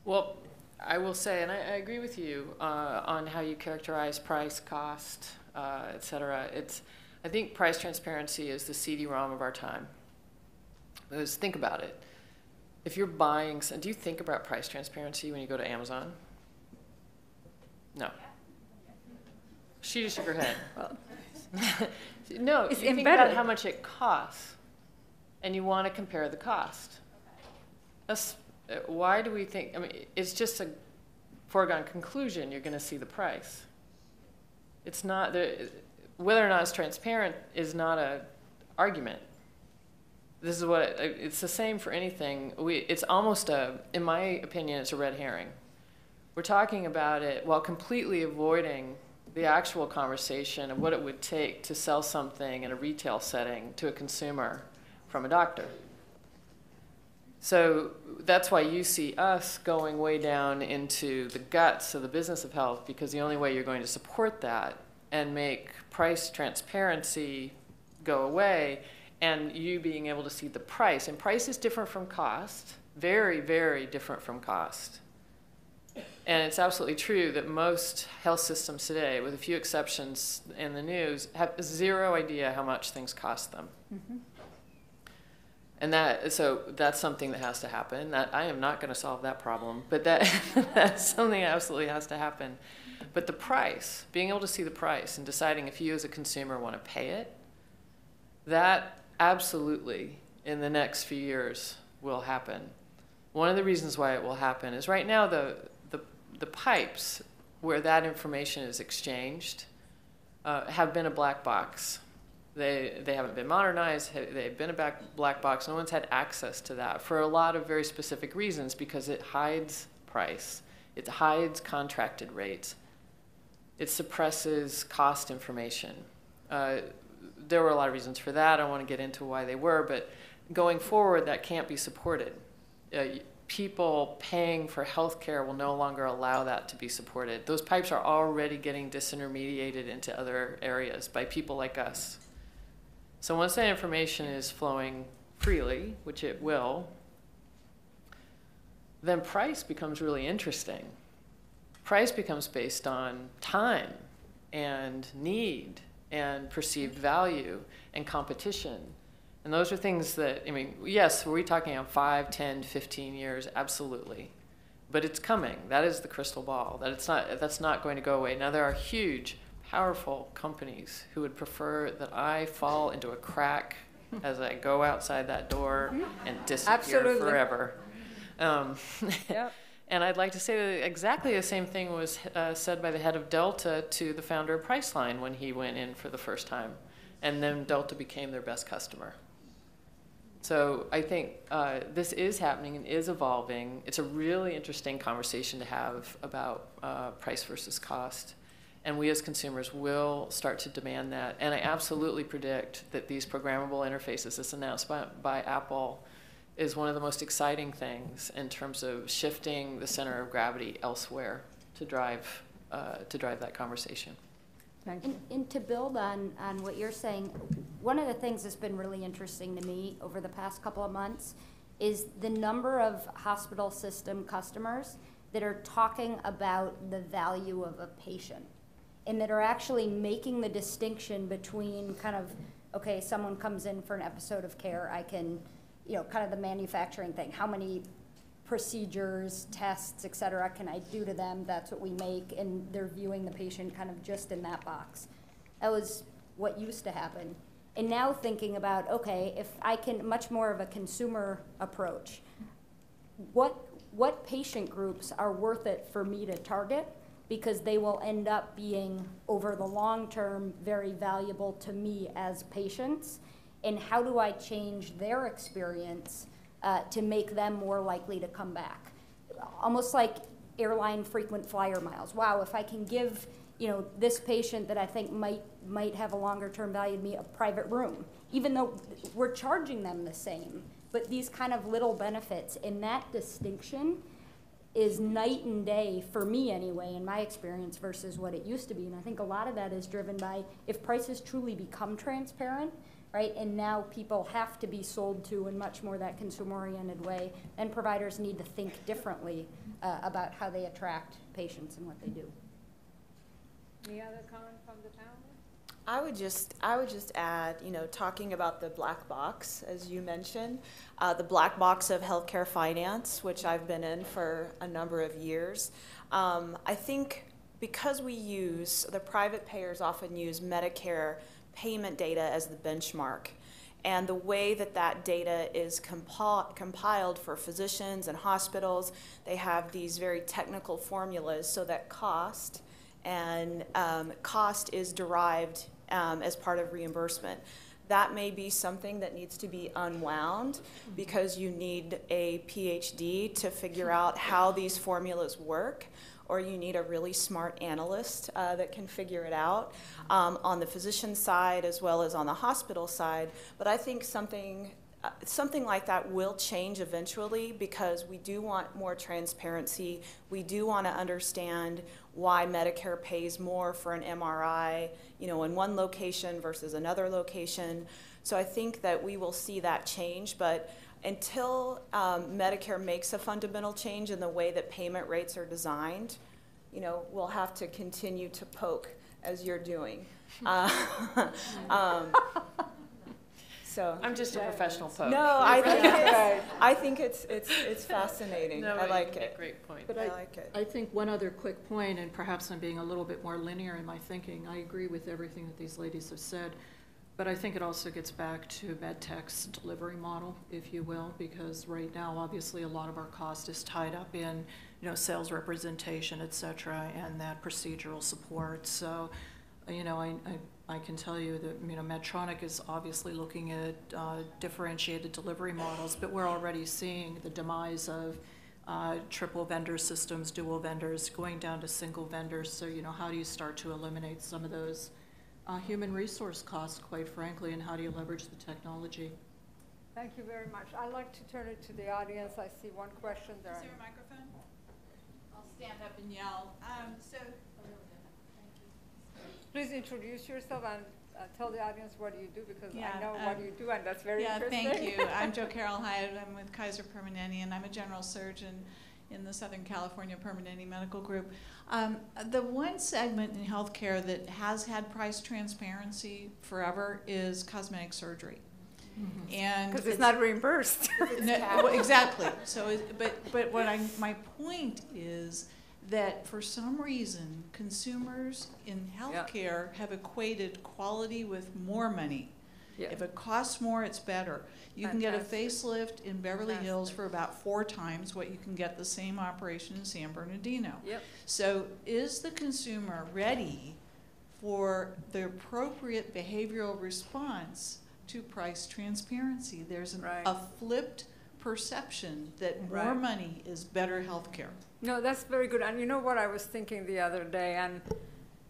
Speaker 4: well, I will say, and I, I agree with you uh, on how you characterize price, cost, uh, et cetera. It's, I think price transparency is the CD-ROM of our time. Because think about it. If you're buying, do you think about price transparency when you go to Amazon? No. She just shook her head.
Speaker 2: Well, [laughs]
Speaker 4: no,
Speaker 2: It's
Speaker 4: you think about how much it costs, and you want to compare the cost. That's, uh, why do we think? I mean, it's just a foregone conclusion. You're going to see the price. It's not the whether or not it's transparent is not a argument. This is what it's the same for anything. We it's almost a, in my opinion, it's a red herring. We're talking about it while completely avoiding the actual conversation of what it would take to sell something in a retail setting to a consumer from a doctor. So that's why you see us going way down into the guts of the business of health because the only way you're going to support that and make price transparency go away and you being able to see the price. And price is different from cost, very, very different from cost. And it's absolutely true that most health systems today, with a few exceptions in the news, have zero idea how much things cost them.
Speaker 2: Mm-hmm.
Speaker 4: And that, so that's something that has to happen. That I am not going to solve that problem, but that [laughs] that's something that absolutely has to happen. But the price, being able to see the price and deciding if you as a consumer want to pay it, that absolutely in the next few years will happen. One of the reasons why it will happen is right now the the, pipes where that information is exchanged uh, have been a black box. They, they haven't been modernized. They've been a back, black box. No one's had access to that for a lot of very specific reasons because it hides price, it hides contracted rates, it suppresses cost information. Uh, there were a lot of reasons for that. I don't want to get into why they were, but going forward, that can't be supported. Uh, people paying for health care will no longer allow that to be supported. Those pipes are already getting disintermediated into other areas by people like us. So once that information is flowing freely, which it will, then price becomes really interesting. Price becomes based on time and need and perceived value and competition. And those are things that, I mean, yes, were we talking on 5, 10, 15 years? Absolutely. But it's coming. That is the crystal ball. That it's not, that's not going to go away. Now, there are huge powerful companies who would prefer that I fall into a crack [laughs] as I go outside that door and disappear
Speaker 2: Absolutely.
Speaker 4: forever. Um, [laughs]
Speaker 2: Yep. [laughs]
Speaker 4: and I'd like to say that exactly the same thing was uh, said by the head of Delta to the founder of Priceline when he went in for the first time. And then Delta became their best customer. So I think uh, this is happening and is evolving. It's a really interesting conversation to have about uh, price versus cost and we as consumers will start to demand that. And I absolutely predict that these programmable interfaces, as announced by, by Apple, is one of the most exciting things in terms of shifting the center of gravity elsewhere to drive uh, to drive that conversation.
Speaker 2: Thank you.
Speaker 3: And, and to build on, on what you're saying, one of the things that's been really interesting to me over the past couple of months is the number of hospital system customers that are talking about the value of a patient and that are actually making the distinction between kind of, okay, someone comes in for an episode of care, I can, you know, kind of the manufacturing thing, how many procedures, tests, et cetera, can I do to them? That's what we make, and they're viewing the patient kind of just in that box. That was what used to happen. And now thinking about, okay, if I can, much more of a consumer approach, what, what patient groups are worth it for me to target? Because they will end up being, over the long term, very valuable to me as patients. And how do I change their experience uh, to make them more likely to come back? Almost like airline frequent flyer miles. Wow, if I can give you know this patient that I think might might have a longer term value to me a private room, even though we're charging them the same, but these kind of little benefits and that distinction is night and day for me anyway in my experience versus what it used to be and i think a lot of that is driven by if prices truly become transparent right and now people have to be sold to in much more that consumer oriented way and providers need to think differently uh, about how they attract patients and what they do
Speaker 2: Any other comment from the panel?
Speaker 5: I would just, I would just add, you know, talking about the black box, as you mentioned, uh, the black box of healthcare finance, which I've been in for a number of years. Um, I think because we use, the private payers often use Medicare payment data as the benchmark. And the way that that data is compi- compiled for physicians and hospitals, they have these very technical formulas so that cost and um, cost is derived um, as part of reimbursement. That may be something that needs to be unwound because you need a PhD to figure out how these formulas work, or you need a really smart analyst uh, that can figure it out um, on the physician side as well as on the hospital side. But I think something uh, something like that will change eventually because we do want more transparency. We do want to understand why Medicare pays more for an MRI, you know, in one location versus another location. So I think that we will see that change, but until um, Medicare makes a fundamental change in the way that payment rates are designed, you know, we'll have to continue to poke as you're doing. [laughs] Uh, [laughs] um, so.
Speaker 4: I'm just a professional poke.
Speaker 5: No, [laughs] I think it's, I think it's, it's, it's fascinating.
Speaker 4: No,
Speaker 5: I
Speaker 4: you
Speaker 5: like
Speaker 4: make
Speaker 5: it.
Speaker 4: Great point.
Speaker 6: But
Speaker 5: I
Speaker 6: I,
Speaker 5: like it.
Speaker 6: I think one other quick point, and perhaps I'm being a little bit more linear in my thinking, I agree with everything that these ladies have said, but I think it also gets back to MedTech's delivery model, if you will, because right now, obviously, a lot of our cost is tied up in, you know, sales representation, et cetera, and that procedural support. So, you know, I, I, I can tell you that, you know, Medtronic is obviously looking at uh, differentiated delivery models, but we're already seeing the demise of uh, triple vendor systems, dual vendors, going down to single vendors. So, you know, how do you start to eliminate some of those uh, human resource costs, quite frankly, and how do you leverage the technology?
Speaker 2: Thank you very much. I'd like to turn it to the audience. I see one question there.
Speaker 7: Is there a microphone? I'll stand up and yell. Um, so,
Speaker 2: Please introduce yourself and uh, tell the audience what you do because
Speaker 7: Yeah,
Speaker 2: I know what
Speaker 7: um,
Speaker 2: you do and that's very
Speaker 7: yeah,
Speaker 2: interesting.
Speaker 7: thank you. I'm [laughs] Joe Carroll Hyatt. I'm with Kaiser Permanente, and I'm a general surgeon in the Southern California Permanente Medical Group. Um, the one segment in healthcare that has had price transparency forever is cosmetic surgery. And
Speaker 2: Because it's not reimbursed. [laughs]
Speaker 7: No, [laughs] well, exactly. So, it- but, but what I, my point is that for some reason, consumers in healthcare have equated quality with more money.
Speaker 2: Yeah.
Speaker 7: If it costs more, it's better. You can get a
Speaker 2: Fantastic.
Speaker 7: facelift in Beverly Hills
Speaker 2: Fantastic.
Speaker 7: for about four times what you can get the same operation in San Bernardino.
Speaker 2: Yep.
Speaker 7: So is the consumer ready for the appropriate behavioral response to price transparency? There's an,
Speaker 2: Right.
Speaker 7: a flipped perception that more
Speaker 2: Right.
Speaker 7: money is better healthcare.
Speaker 2: No, that's very good. And you know what I was thinking the other day, and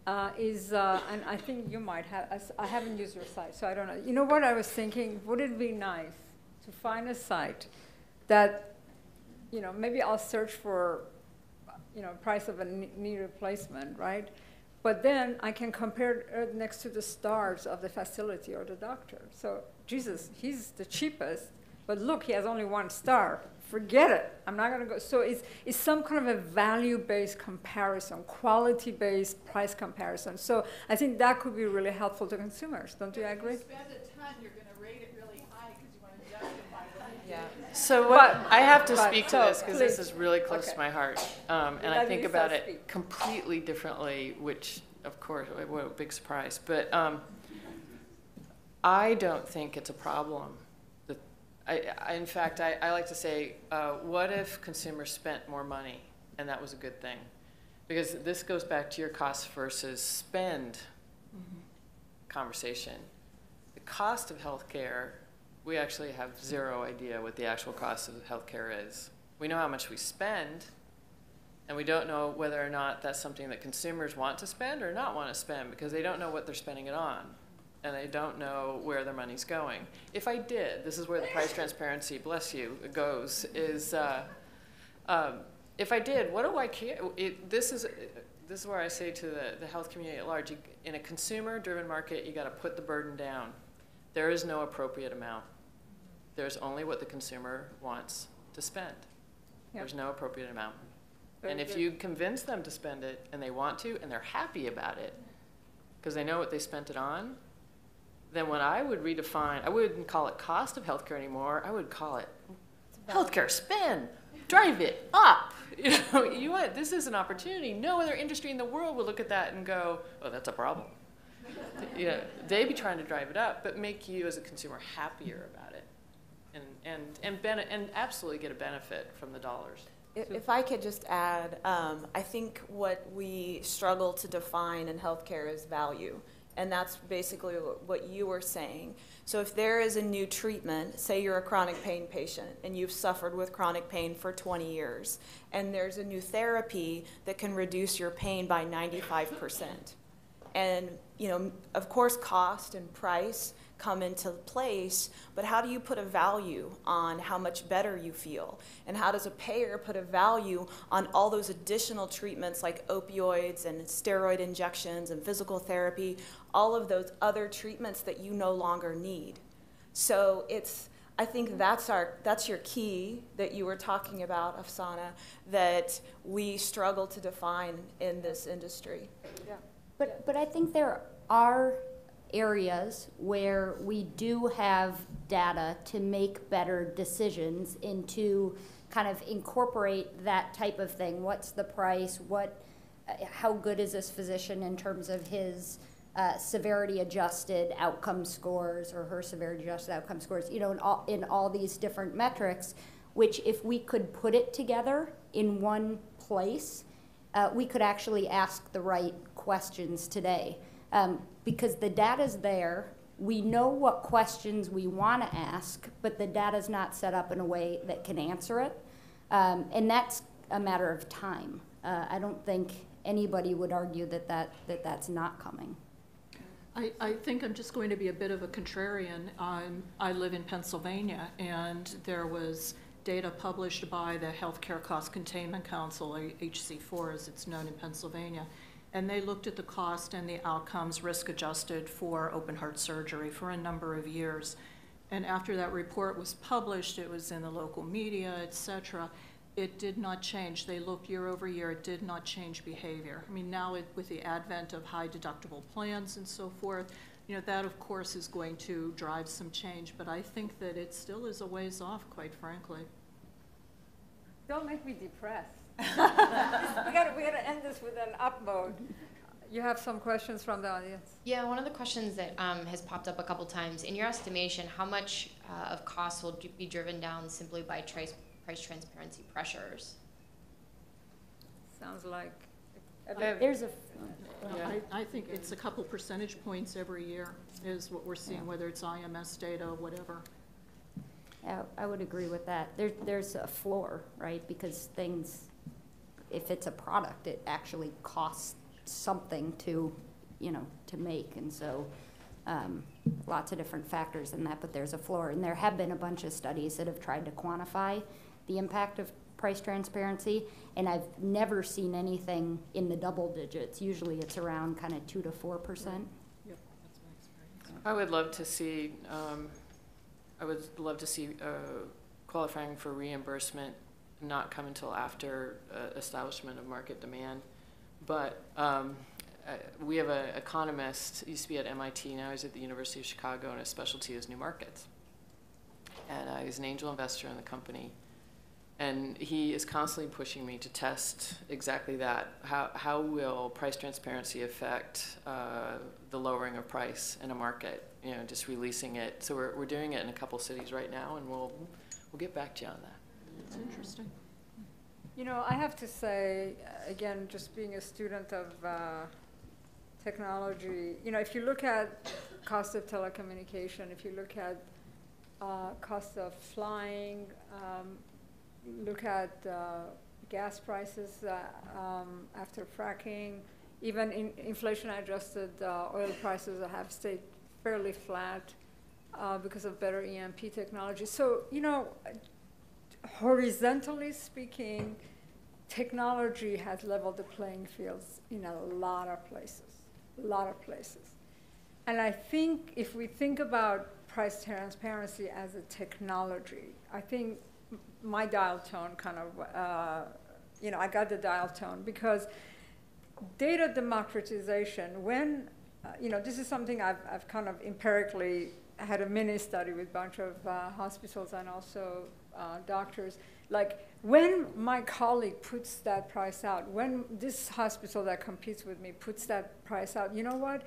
Speaker 2: uh, is, uh, and I think you might have. I haven't used your site, so I don't know. You know what I was thinking? Would it be nice to find a site that, you know, maybe I'll search for, you know, price of a knee replacement, right? But then I can compare it next to the stars of the facility or the doctor. So Jesus, he's the cheapest, but look, he has only one star. Forget it. I'm not gonna go. So it's it's some kind of a value-based comparison, quality-based price comparison. So I think that could be really helpful to consumers. Don't you agree?
Speaker 7: spend a ton, you're gonna rate it really high because you want to justify what
Speaker 5: Yeah.
Speaker 4: So what,
Speaker 2: But-
Speaker 4: I have to
Speaker 2: but-
Speaker 4: speak to
Speaker 2: so,
Speaker 4: this because this is really close
Speaker 2: Okay.
Speaker 4: to my heart. Um, and I think about it
Speaker 2: speak.
Speaker 4: completely differently, which of course, what a big surprise. But um, I don't think it's a problem. I, I, in fact, I, I like to say, uh, what if consumers spent more money and that was a good thing? Because this goes back to your cost versus spend conversation. The cost of healthcare, we actually have zero idea what the actual cost of healthcare is. We know how much we spend, and we don't know whether or not that's something that consumers want to spend or not want to spend because they don't know what they're spending it on. And they don't know where their money's going. If I did, this is where the price transparency, bless you, goes, is uh, um, if I did, what do I care? It, this is this is where I say to the, the health community at large, you, in a consumer-driven market, you got to put the burden down. There is no appropriate amount. There's only what the consumer wants to spend.
Speaker 2: Yep.
Speaker 4: There's no appropriate amount.
Speaker 2: Very
Speaker 4: and if
Speaker 2: good.
Speaker 4: you convince them to spend it and they want to and they're happy about it because they know what they spent it on, then when I would redefine, I wouldn't call it cost of healthcare anymore. I would call it healthcare spend, drive it up. [laughs] You know, you want this is an opportunity. No other industry in the world would look at that and go, "Oh, that's a problem." [laughs] know, they'd be trying to drive it up, but make you as a consumer happier about it, and and and bene- and absolutely get a benefit from the dollars.
Speaker 5: If if I could just add, um, I think what we struggle to define in healthcare is value. And that's basically what you were saying. So if there is a new treatment, say you're a chronic pain patient and you've suffered with chronic pain for 20 years, and there's a new therapy that can reduce your pain by 95%. And, you know, of course, cost and price come into place, but how do you put a value on how much better you feel? And how does a payer put a value on all those additional treatments like opioids and steroid injections and physical therapy, all of those other treatments that you no longer need? So it's I think that's our that's your key that you were talking about, Afsaneh, that we struggle to define in this industry.
Speaker 2: Yeah.
Speaker 3: But, but I think there are areas where we do have data to make better decisions and to kind of incorporate that type of thing. What's the price? What, uh, how good is this physician in terms of his uh, severity adjusted outcome scores or her severity adjusted outcome scores? You know, in all, in all these different metrics, which if we could put it together in one place, uh, we could actually ask the right questions today. Um, because the data's there, we know what questions we want to ask, but the data's not set up in a way that can answer it. Um, and that's a matter of time. Uh, I don't think anybody would argue that, that, that that's not coming.
Speaker 6: I, I think I'm just going to be a bit of a contrarian. Um, I live in Pennsylvania, and there was data published by the Healthcare Cost Containment Council, HC4 as it's known in Pennsylvania, and they looked at the cost and the outcomes risk adjusted for open heart surgery for a number of years. And after that report was published, it was in the local media, et cetera, it did not change. They looked year over year, it did not change behavior. I mean, now it, with the advent of high deductible plans and so forth, you know, that of course is going to drive some change, but I think that it still is a ways off, quite frankly.
Speaker 2: Don't make me depressed. [laughs] we gotta, we gotta end this with an up mode. You have some questions from the audience?
Speaker 8: Yeah, one of the questions that um, has popped up a couple times, in your estimation, how much uh, of costs will be driven down simply by price, price transparency pressures?
Speaker 2: Sounds like.
Speaker 3: There's a,
Speaker 6: Yeah, I, I think it's a couple percentage points every year is what we're seeing, whether it's IMS data, whatever.
Speaker 3: yeah, I would agree with that. There, there's a floor, right? Because things, if it's a product, it actually costs something to, you know, to make. And so, um, lots of different factors in that, but there's a floor. And there have been a bunch of studies that have tried to quantify the impact of price transparency, and I've never seen anything in the double digits. Usually it's around kind of two to four percent.
Speaker 6: Yep, that's my experience.
Speaker 4: I would love to see, um, I would love to see, uh, qualifying for reimbursement not come until after, uh, establishment of market demand. But, um, uh, we have an economist, used to be at MIT, now he's at the University of Chicago, and his specialty is new markets. And, uh, he's an angel investor in the company. And he is constantly pushing me to test exactly that. How, how will price transparency affect uh, the lowering of price in a market? You know, just releasing it. So we're, we're doing it in a couple cities right now, and we'll, we'll get back to you on that.
Speaker 6: It's interesting.
Speaker 2: You know, I have to say, uh, again, just being a student of uh, technology, you know, if you look at cost of telecommunication, if you look at uh, cost of flying, um, look at uh, gas prices uh, um, after fracking, even in inflation adjusted uh, oil prices have stayed fairly flat because of better EMP technology. So, you know, horizontally speaking, technology has leveled the playing fields in a lot of places, a lot of places. And I think if we think about price transparency as a technology, I think my dial tone kind of, uh, you know, I got the dial tone because data democratization, when, uh, you know, this is something I've, I've kind of empirically had a mini study with a bunch of uh, hospitals and also uh, doctors. Like, when my colleague puts that price out, when this hospital that competes with me puts that price out, you know what?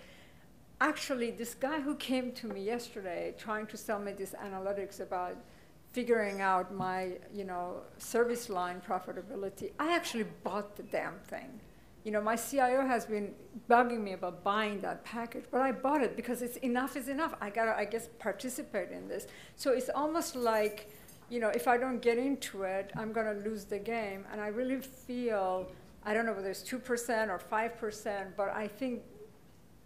Speaker 2: Actually, this guy who came to me yesterday trying to sell me this analytics about figuring out my, you know, service line profitability, I actually bought the damn thing. You know, my CIO has been bugging me about buying that package, but I bought it because it's enough is enough. I gotta, I guess, participate in this. So it's almost like, you know, if I don't get into it, I'm gonna lose the game. And I really feel, I don't know whether it's 2% or 5%, but I think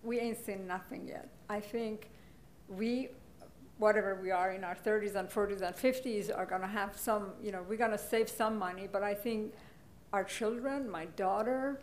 Speaker 2: we ain't seen nothing yet. I think we whatever we are in our 30s and 40s and 50s are going to have some, you know, we're going to save some money. But I think our children, my daughter,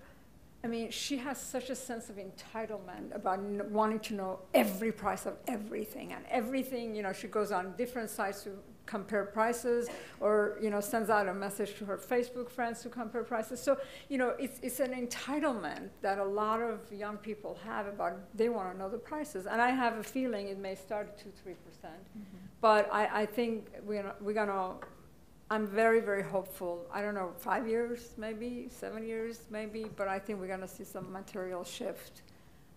Speaker 2: I mean, she has such a sense of entitlement about wanting to know every price of everything and everything. You know, she goes on different sites to compare prices, or you know, sends out a message to her Facebook friends to compare prices. So, you know, it's it's an entitlement that a lot of young people have about they want to know the prices. And I have a feeling it may start at two, three percent, but I, I think we're we're gonna I'm very, very hopeful. I don't know, five years, maybe, seven years, maybe, but I think we're going to see some material shift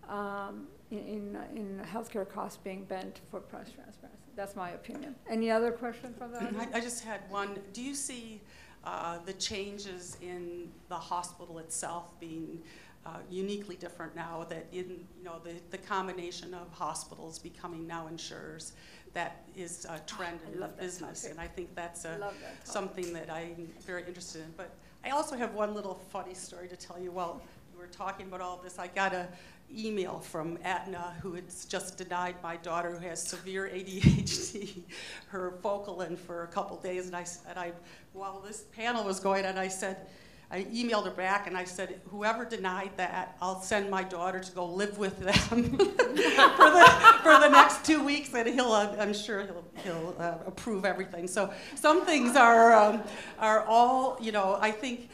Speaker 2: um, in, in, healthcare costs being bent for price transparency. That's my opinion. Any other question from that?
Speaker 9: I. I just had one. Do you see uh, the changes in the hospital itself being uh, uniquely different now that in, you know, the, the combination of hospitals becoming now insurers, that is a trend in the business.
Speaker 2: topic.
Speaker 9: And I think that's a,
Speaker 2: that
Speaker 9: something that I'm very interested in. But I also have one little funny story to tell you. While you were talking about all this, I got a email from Aetna who had just denied my daughter who has severe [laughs] ADHD her Focalin for a couple days. And I said, I, while this panel was going on, I said, I emailed her back and I said, whoever denied that, I'll send my daughter to go live with them [laughs] for, the, for the next two weeks, and he'll, I'm sure he'll, he'll uh, approve everything. So some things are, um, are all, you know, I think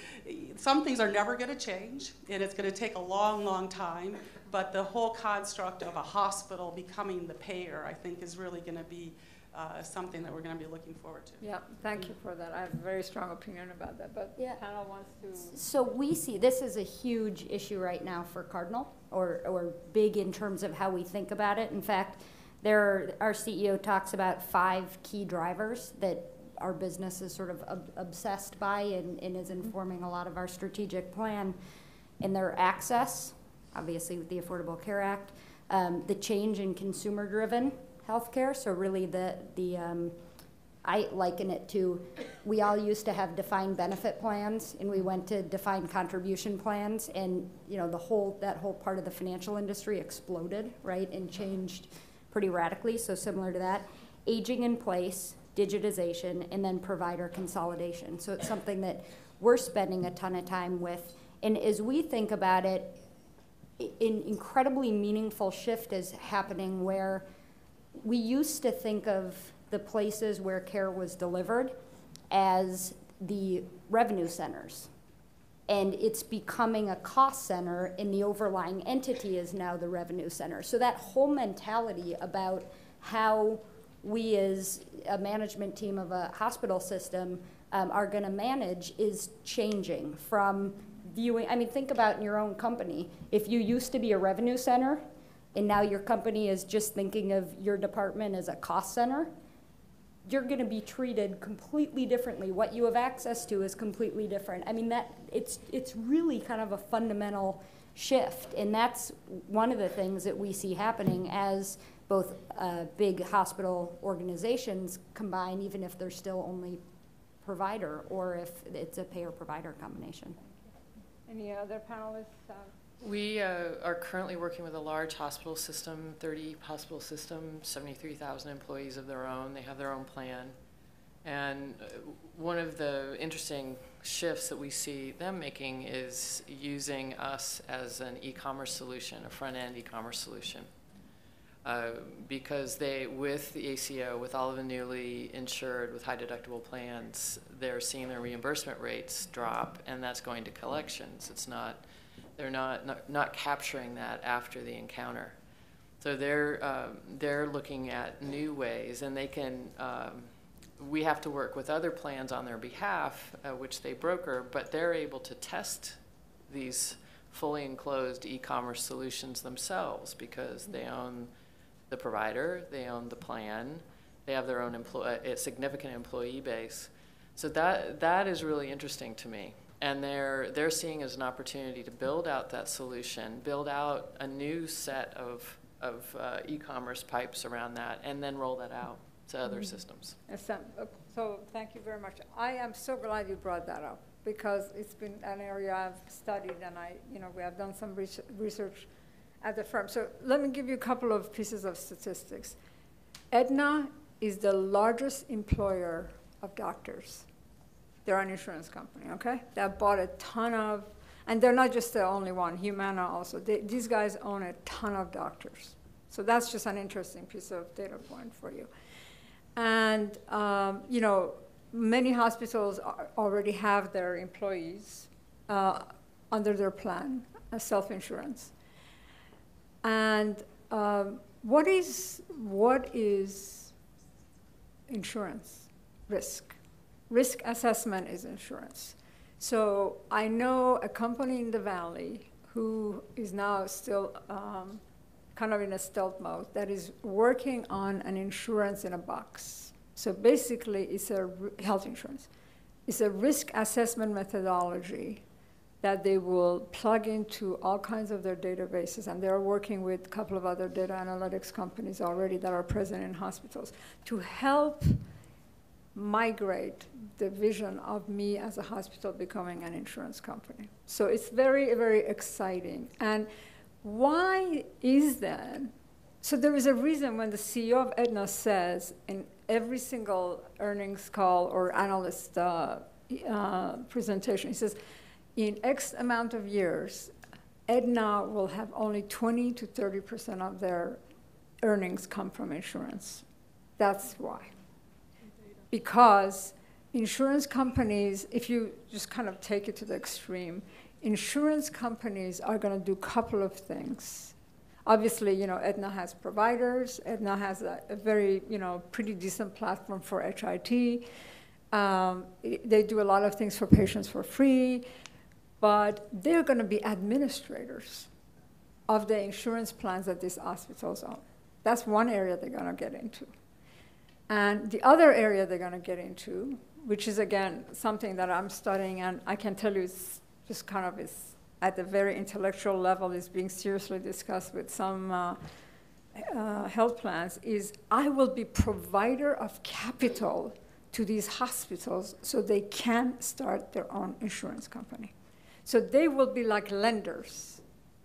Speaker 9: some things are never going to change, and it's going to take a long, long time. But the whole construct of a hospital becoming the payer, I think, is really going to be uh, something that we're going to be looking forward to.
Speaker 2: Yeah, thank you for that. I have a very strong opinion about that, but
Speaker 3: Yeah.
Speaker 2: panel wants to.
Speaker 3: So we see, this is a huge issue right now for Cardinal, or, or big in terms of how we think about it. In fact, there, are- our CEO talks about five key drivers that our business is sort of ob- obsessed by and, and is informing a lot of our strategic plan. And their access, obviously with the Affordable Care Act, um, the change in consumer-driven healthcare, so really the, the, um, I liken it to, we all used to have defined benefit plans, and we went to defined contribution plans, and, you know, the whole, that whole part of the financial industry exploded, right, and changed pretty radically, so similar to that. Aging in place, digitization, and then provider consolidation. So it's something that we're spending a ton of time with. And as we think about it, an incredibly meaningful shift is happening where we used to think of the places where care was delivered as the revenue centers. And it's becoming a cost center, and the overlying entity is now the revenue center. So that whole mentality about how we, as a management team of a hospital system, um, are going to manage is changing from viewing. I mean, think about in your own company. If you used to be a revenue center, and now your company is just thinking of your department as a cost center, you're going to be treated completely differently. What you have access to is completely different. I mean, that it's it's really kind of a fundamental shift, and that's one of the things that we see happening as both uh, big hospital organizations combine, even if they're still only provider or if it's a payer-provider combination.
Speaker 2: Any other panelists? Uh,
Speaker 4: We uh, are currently working with a large hospital system, 30 hospital system, 73,000 employees of their own. They have their own plan. And uh, one of the interesting shifts that we see them making is using us as an e-commerce solution, a front-end e-commerce solution. Uh, because they, with the ACO, with all of the newly insured with high deductible plans, they're seeing their reimbursement rates drop, and that's going to collections. It's not, they're not, not, not capturing that after the encounter. So they're, um, they're looking at new ways, and they can, um, we have to work with other plans on their behalf, uh, which they broker, but they're able to test these fully enclosed e-commerce solutions themselves because they own the provider, they own the plan, they have their own employ- a significant employee base. So that that is really interesting to me. And they're they're seeing as an opportunity to build out that solution, build out a new set of of uh, e-commerce pipes around that, and then roll that out to other systems.
Speaker 2: Assem- uh, So thank you very much. I am so glad you brought that up because it's been an area I've studied and I, you know, we have done some res- research at the firm. So let me give you a couple of pieces of statistics. Aetna is the largest employer of doctors. They're an insurance company, okay? Have bought a ton of, and they're not just the only one, Humana also. They, these guys own a ton of doctors. So that's just an interesting piece of data point for you. And, um, you know, many hospitals already have their employees uh, under their plan, uh, self-insurance. And um, what is, what is insurance risk? Risk assessment is insurance. So I know a company in the valley who is now still um, kind of in a stealth mode that is working on an insurance in a box. So basically, it's a health insurance. It's a risk assessment methodology that they will plug into all kinds of their databases, and they're working with a couple of other data analytics companies already that are present in hospitals to help migrate the vision of me as a hospital becoming an insurance company. So it's very, very exciting. And why is that? So there is a reason when the CEO of Aetna says in every single earnings call or analyst uh, uh, presentation, he says, in X amount of years, Aetna will have only 20 to 30 percent of their earnings come from insurance. That's why. Because insurance companies, if you just kind of take it to the extreme, insurance companies are going to do a couple of things. Obviously, you know, Aetna has providers. Aetna has a, a very, you know, pretty decent platform for HIT. Um, they do a lot of things for patients for free but they're going to be administrators of the insurance plans that these hospitals own. That's one area they're going to get into. And the other area they're going to get into, which is again something that I'm studying, and I can tell you it's just kind of is at the very intellectual level is being seriously discussed with some uh, uh, health plans, is I will be provider of capital to these hospitals so they can start their own insurance company. So they will be like lenders.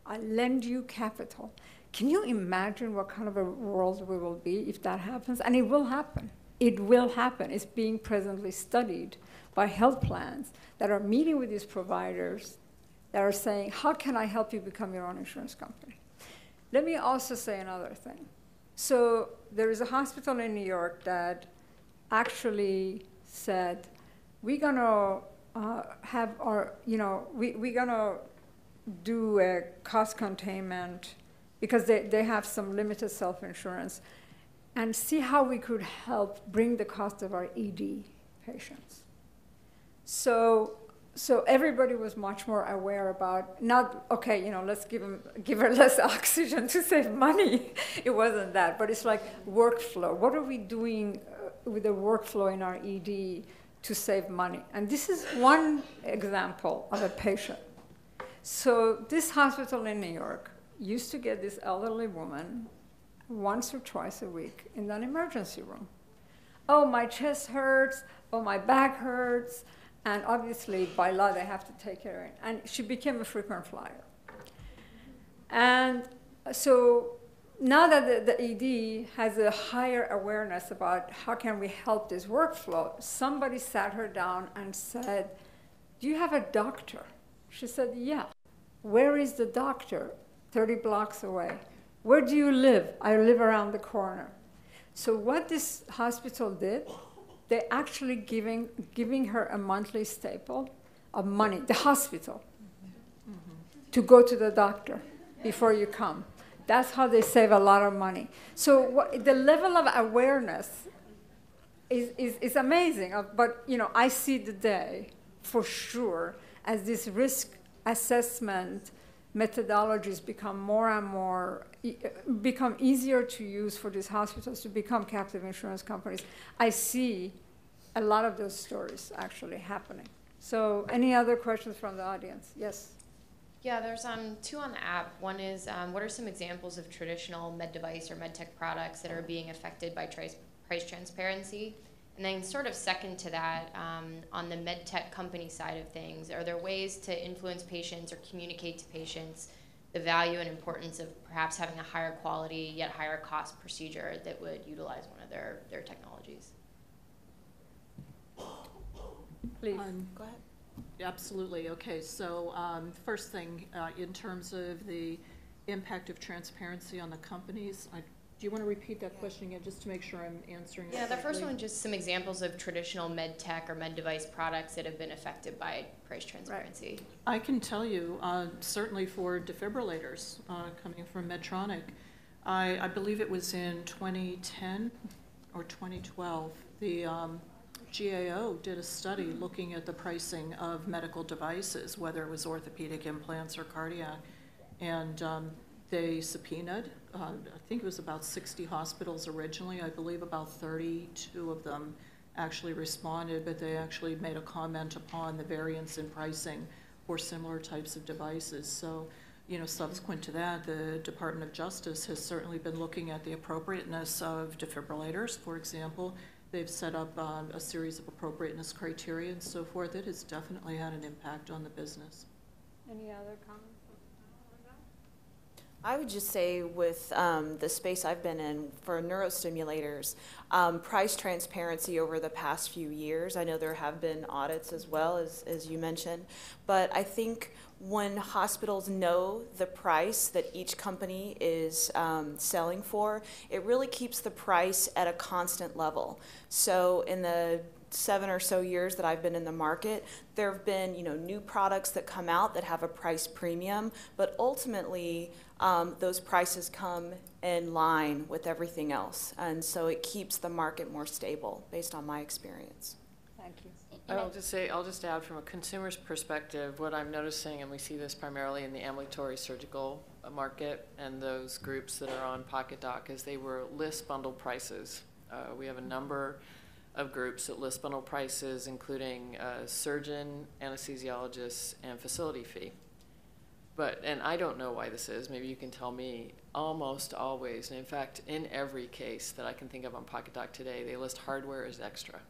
Speaker 2: I lend you capital. Can you imagine what kind of a world we will be if that happens? And it will happen. It will happen. It's being presently studied by health plans that are meeting with these providers that are saying, How can I help you become your own insurance company? Let me also say another thing. So there is a hospital in New York that actually said, We're going to uh, have our, you know, we, we're going to do a cost containment because they, they have some limited self-insurance and see how we could help bring the cost of our ED patients. So, so everybody was much more aware about not okay, you know, let's give them give her [laughs] less oxygen to save money. [laughs] it wasn't that, but it's like workflow. What are we doing uh, with the workflow in our ED to save money. And this is one example of a patient. So this hospital in New York used to get this elderly woman once or twice a week in an emergency room. Oh, my chest hurts. Oh, my back hurts. And obviously, by law, they have to take her in. And she became a frequent flyer. And so now that the, the, ED has a higher awareness about how can we help this workflow, somebody sat her down and said, do you have a doctor? She said, yeah. Where is the doctor? 30 blocks away. Where do you live? I live around the corner. So what this hospital did, they actually giving, giving her a monthly staple of money, the hospital, mm-hmm. to go to the doctor before you come. That's how they save a lot of money. So what, the level of awareness is, is, is amazing. Uh, but you know, I see the day for sure as this risk assessment methodologies become more and more become easier to use for these hospitals to become captive insurance companies. I see a lot of those stories actually happening. So, any other questions from the audience? Yes.
Speaker 8: Yeah, there's um, two on the app. One is um, what are some examples of traditional med device or med tech products that are being affected by price, price transparency? And then, sort of second to that, um, on the med tech company side of things, are there ways to influence patients or communicate to patients the value and importance of perhaps having a higher quality yet higher cost procedure that would utilize one of their, their technologies.
Speaker 2: Please.
Speaker 6: Um,
Speaker 5: Go ahead.
Speaker 6: Absolutely, okay, so, um, first thing, uh, in terms of the impact of transparency on the companies, I, do you wanna repeat that question again, just to make sure I'm answering it
Speaker 8: Yeah, the first
Speaker 6: correctly?
Speaker 8: one, just some examples of traditional med tech or med device products that have been affected by price transparency.
Speaker 6: I can tell you, uh, certainly for defibrillators, uh, coming from Medtronic, I, I believe it was in 2010 or 2012, the um, GAO did a study looking at the pricing of medical devices, whether it was orthopedic implants or cardiac, and um, they subpoenaed, uh, I think it was about 60 hospitals originally, I believe about 32 of them actually responded, but they actually made a comment upon the variance in pricing for similar types of devices. So, you know, subsequent to that, the Department of Justice has certainly been looking at the appropriateness of defibrillators, for example. They've set up um, a series of appropriateness criteria and so forth. It has definitely had an impact on the business.
Speaker 2: Any other comments?
Speaker 5: I would just say with um, the space I've been in for neurostimulators, um, price transparency over the past few years, I know there have been audits as well, as, as you mentioned, but I think when hospitals know the price that each company is um, selling for, it really keeps the price at a constant level. So in the seven or so years that I've been in the market, there have been you know new products that come out that have a price premium, but ultimately um, those prices come in line with everything else, and so it keeps the market more stable based on my experience.
Speaker 4: I'll just say, I'll just add from a consumer's perspective, what I'm noticing, and we see this primarily in the ambulatory surgical uh, market and those groups that are on PokitDok, is they were list bundle prices. Uh, we have a number of groups that list bundle prices, including uh, surgeon, anesthesiologist, and facility fee. But, and I don't know why this is, maybe you can tell me, almost always, and in fact, in every case that I can think of on PokitDok today, they list hardware as extra.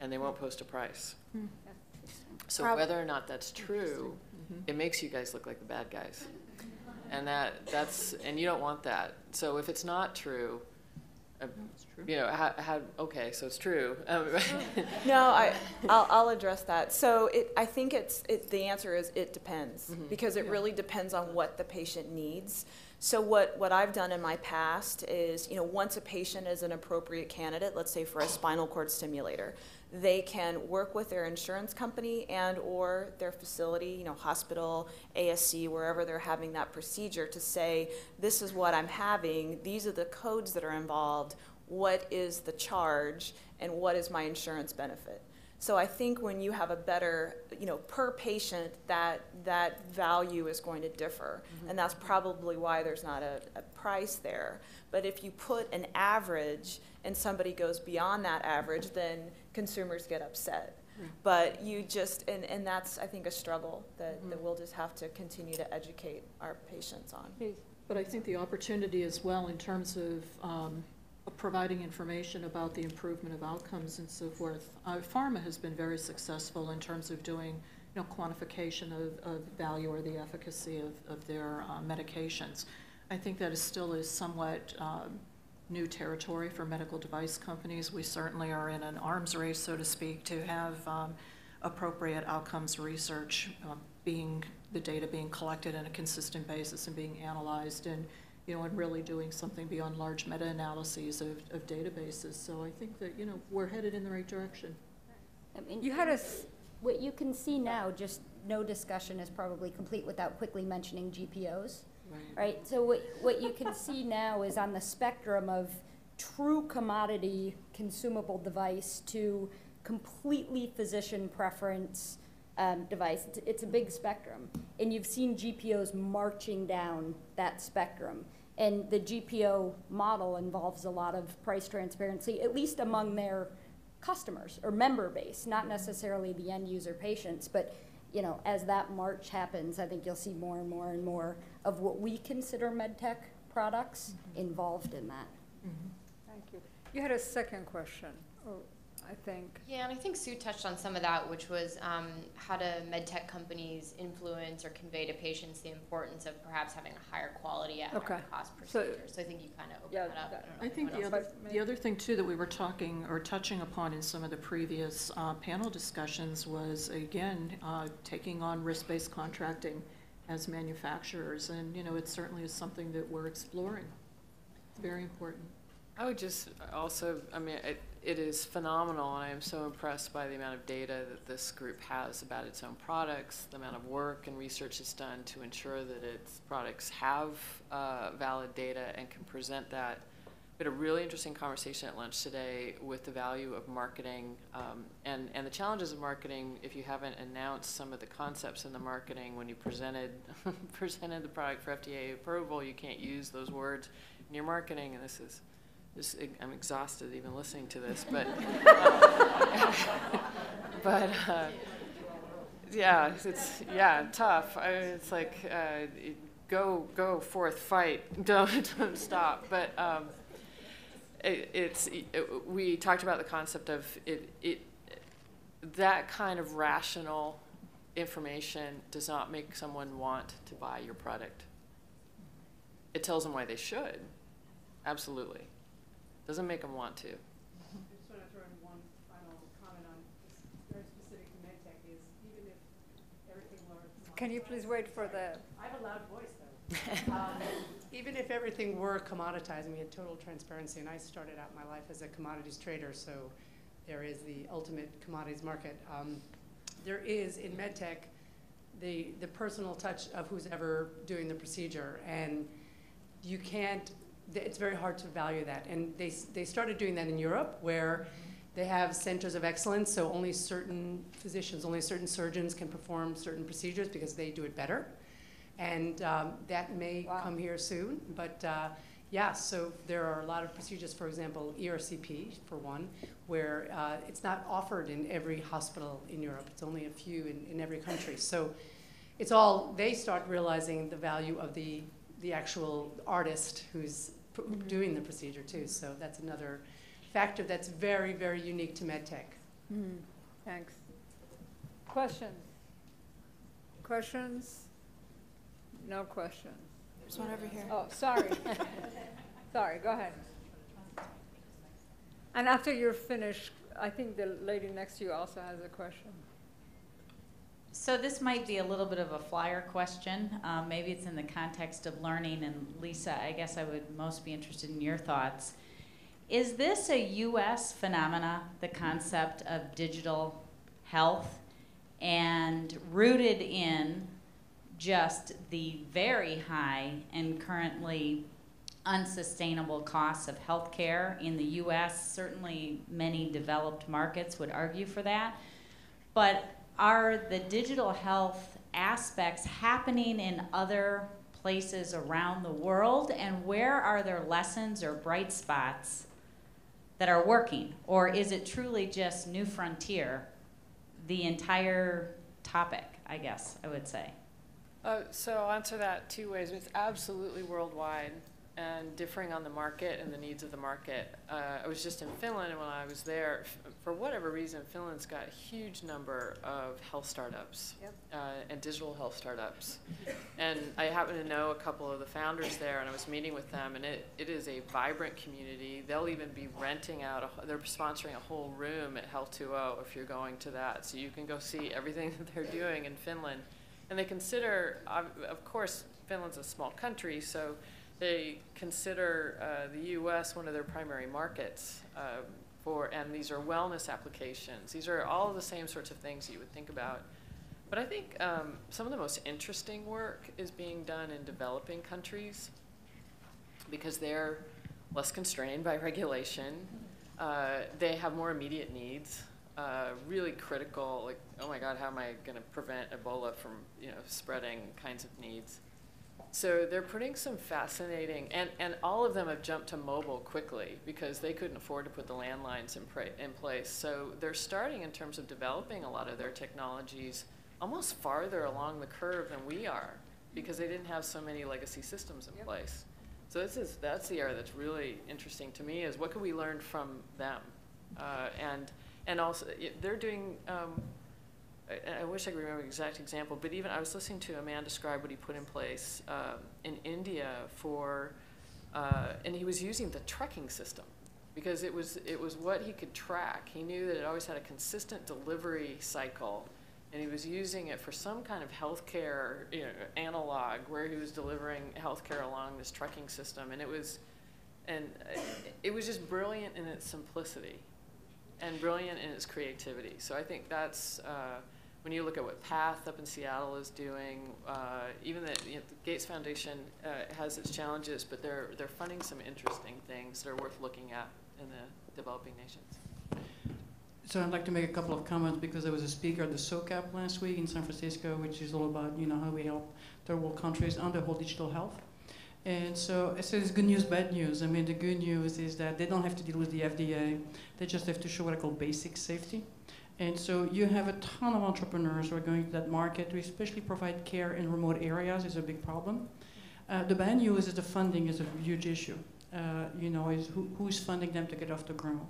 Speaker 4: And they won't post a price. So
Speaker 5: Prob-
Speaker 4: whether or not that's true, it makes you guys look like the bad guys. And that, that's, and you don't want that. So if it's not true, uh, you know, how, how, okay, so it's true. [laughs] Um, [laughs]
Speaker 5: No, I, I'll, I'll address that. So it, I think it's, it, the answer is it depends,
Speaker 4: Mhm.
Speaker 5: because it really depends on what the patient needs. So what, what I've done in my past is, you know, once a patient is an appropriate candidate, let's say for a spinal cord stimulator, they can work with their insurance company and or their facility, you know, hospital, ASC, wherever they're having that procedure to say, this is what I'm having, these are the codes that are involved, what is the charge, and what is my insurance benefit. So I think when you have a better, you know, per patient, that, that value is going to differ. Mm-hmm. And that's probably why there's not a, a price there. But if you put an average and somebody goes beyond that average, then consumers get upset. But you just, and, and that's, I think, a struggle that, that we'll just have to continue to educate our patients on.
Speaker 6: But I think the opportunity as well in terms of um, providing information about the improvement of outcomes and so forth. Uh, Pharma has been very successful in terms of doing, you know, quantification of, of value or the efficacy of, of their uh, medications. I think that is still is somewhat um, new territory for medical device companies. We certainly are in an arms race, so to speak, to have um, appropriate outcomes research um, being, the data being collected on a consistent basis and being analyzed and, you know, and really doing something beyond large meta-analyses of, of databases. So I think that, you know, we're headed in the right direction.
Speaker 3: I mean,
Speaker 2: You had a, s-
Speaker 3: What you can see now, just no discussion is probably complete without quickly mentioning GPOs. Right? So what, what you can see now is on the spectrum of true commodity consumable device to completely physician preference um, device. It's, it's a big spectrum. And you've seen GPOs marching down that spectrum. And the GPO model involves a lot of price transparency, at least among their customers or member base, not necessarily the end user patients, but you know, as that march happens, I think you'll see more and more and more of what we consider medtech products involved in that.
Speaker 2: thank you. You had a second question. Oh, I think.
Speaker 8: Yeah, and I think Sue touched on some of that, which was um, how do medtech companies influence or convey to patients the importance of perhaps having a higher quality at
Speaker 2: Okay.
Speaker 8: higher cost
Speaker 2: So-
Speaker 8: procedures. So I think you kind of
Speaker 2: Yeah,
Speaker 8: opened that up.
Speaker 2: that-
Speaker 8: don't know
Speaker 6: I think the other, the other thing too that we were talking or touching upon in some of the previous uh, panel discussions was, again, uh, taking on risk-based contracting as manufacturers. And, you know, it certainly is something that we're exploring. Very important.
Speaker 4: I would just also, I mean, it, it is phenomenal, and I am so impressed by the amount of data that this group has about its own products, the amount of work and research it's done to ensure that its products have uh, valid data and can present that. We had a really interesting conversation at lunch today with the value of marketing um, and, and the challenges of marketing if you haven't announced some of the concepts in the marketing when you presented [laughs] presented the product for FDA approval, you can't use those words in your marketing, and this is this, I'm exhausted even listening to this, but uh, [laughs] but uh, yeah, it's yeah tough. I mean, it's like uh, go go forth, fight, [laughs] don't don't stop. But um, it, it's it, we talked about the concept of it it that kind of rational information does not make someone want to buy your product. It tells them why they should. Absolutely. Doesn't make them want to.
Speaker 10: I just want to throw in one final comment on this, very specific to MedTech is even if everything were.
Speaker 2: Can you please wait for the,
Speaker 10: I have a loud voice though. [laughs] Um, Even if everything were commoditized, and we had total transparency, and I started out my life as a commodities trader, so there is the ultimate commodities market. Um, there is in MedTech the, the personal touch of who's ever doing the procedure, and you can't it's very hard to value that. And they, they started doing that in Europe, where they have centers of excellence, so only certain physicians, only certain surgeons can perform certain procedures because they do it better. And um, that may
Speaker 2: Wow.
Speaker 10: come here soon, but uh, yeah, so there are a lot of procedures, for example, ERCP, for one, where uh, it's not offered in every hospital in Europe. It's only a few in, in every country. So it's all, they start realizing the value of the, the actual artist who's p- doing the procedure too. So that's another factor that's very, very unique to MedTech.
Speaker 2: Hmm, thanks. Questions? Questions? No questions.
Speaker 5: There's one over here.
Speaker 2: Oh, sorry. [laughs] Sorry, go ahead. And after you're finished, I think the lady next to you also has a question.
Speaker 11: So this might be a little bit of a flyer question. Um, maybe it's in the context of learning. And Lisa, I guess I would most be interested in your thoughts. Is this a U.S. phenomena, the concept of digital health, and rooted in just the very high and currently unsustainable costs of healthcare in the U.S.? Certainly, many developed markets would argue for that. But are the digital health aspects happening in other places around the world? And where are there lessons or bright spots that are working? Or is it truly just new frontier, the entire topic, I guess I would say?
Speaker 4: Uh, so I'll answer that two ways. It's absolutely worldwide and differing on the market and the needs of the market. Uh, I was just in Finland, and when I was there, f- for whatever reason, Finland's got a huge number of health startups
Speaker 2: Yep.
Speaker 4: uh, and digital health startups. and I happen to know a couple of the founders there, and I was meeting with them, and it, it is a vibrant community. They'll even be renting out, a, they're sponsoring a whole room at Health 2.0 if you're going to that. So you can go see everything [laughs] that they're doing in Finland. And they consider, of course, Finland's a small country, so they consider uh, the U.S. one of their primary markets um, for, and these are wellness applications. These are all the same sorts of things you would think about. But I think um, some of the most interesting work is being done in developing countries because they're less constrained by regulation. Uh, they have more immediate needs, uh, really critical, like, oh my God, how am I going to prevent Ebola from, you know, spreading kinds of needs. So they're putting some fascinating, and, and all of them have jumped to mobile quickly because they couldn't afford to put the landlines in, pra- in place. So they're starting in terms of developing a lot of their technologies almost farther along the curve than we are because they didn't have so many legacy systems in place. So this is that's the area that's really interesting to me is what can we learn from them, uh, and and also, they're doing, um, I, I wish I could remember the exact example, but even, I was listening to a man describe what he put in place um, in India for, uh, and he was using the trekking system. Because it was, it was what he could track. He knew that it always had a consistent delivery cycle, and he was using it for some kind of healthcare you know, analog where he was delivering healthcare along this trucking system, and it was, and uh, it was just brilliant in its simplicity and brilliant in its creativity. So I think that's uh, when you look at what Path up in Seattle is doing. Uh, even the, you know, the Gates Foundation uh, has its challenges, but they're they're funding some interesting things that are worth looking at in the developing nations.
Speaker 12: So I'd like to make a couple of comments because there was a speaker at the SOCAP last week in San Francisco, which is all about you know how we help third world countries the whole digital health. And so, so it's good news, bad news. I mean, the good news is that they don't have to deal with the FDA. They just have to show what I call basic safety. And so you have a ton of entrepreneurs who are going to that market to especially provide care in remote areas is a big problem. Uh, the bad news is the funding is a huge issue. Uh, you know, is who, who's funding them to get off the ground.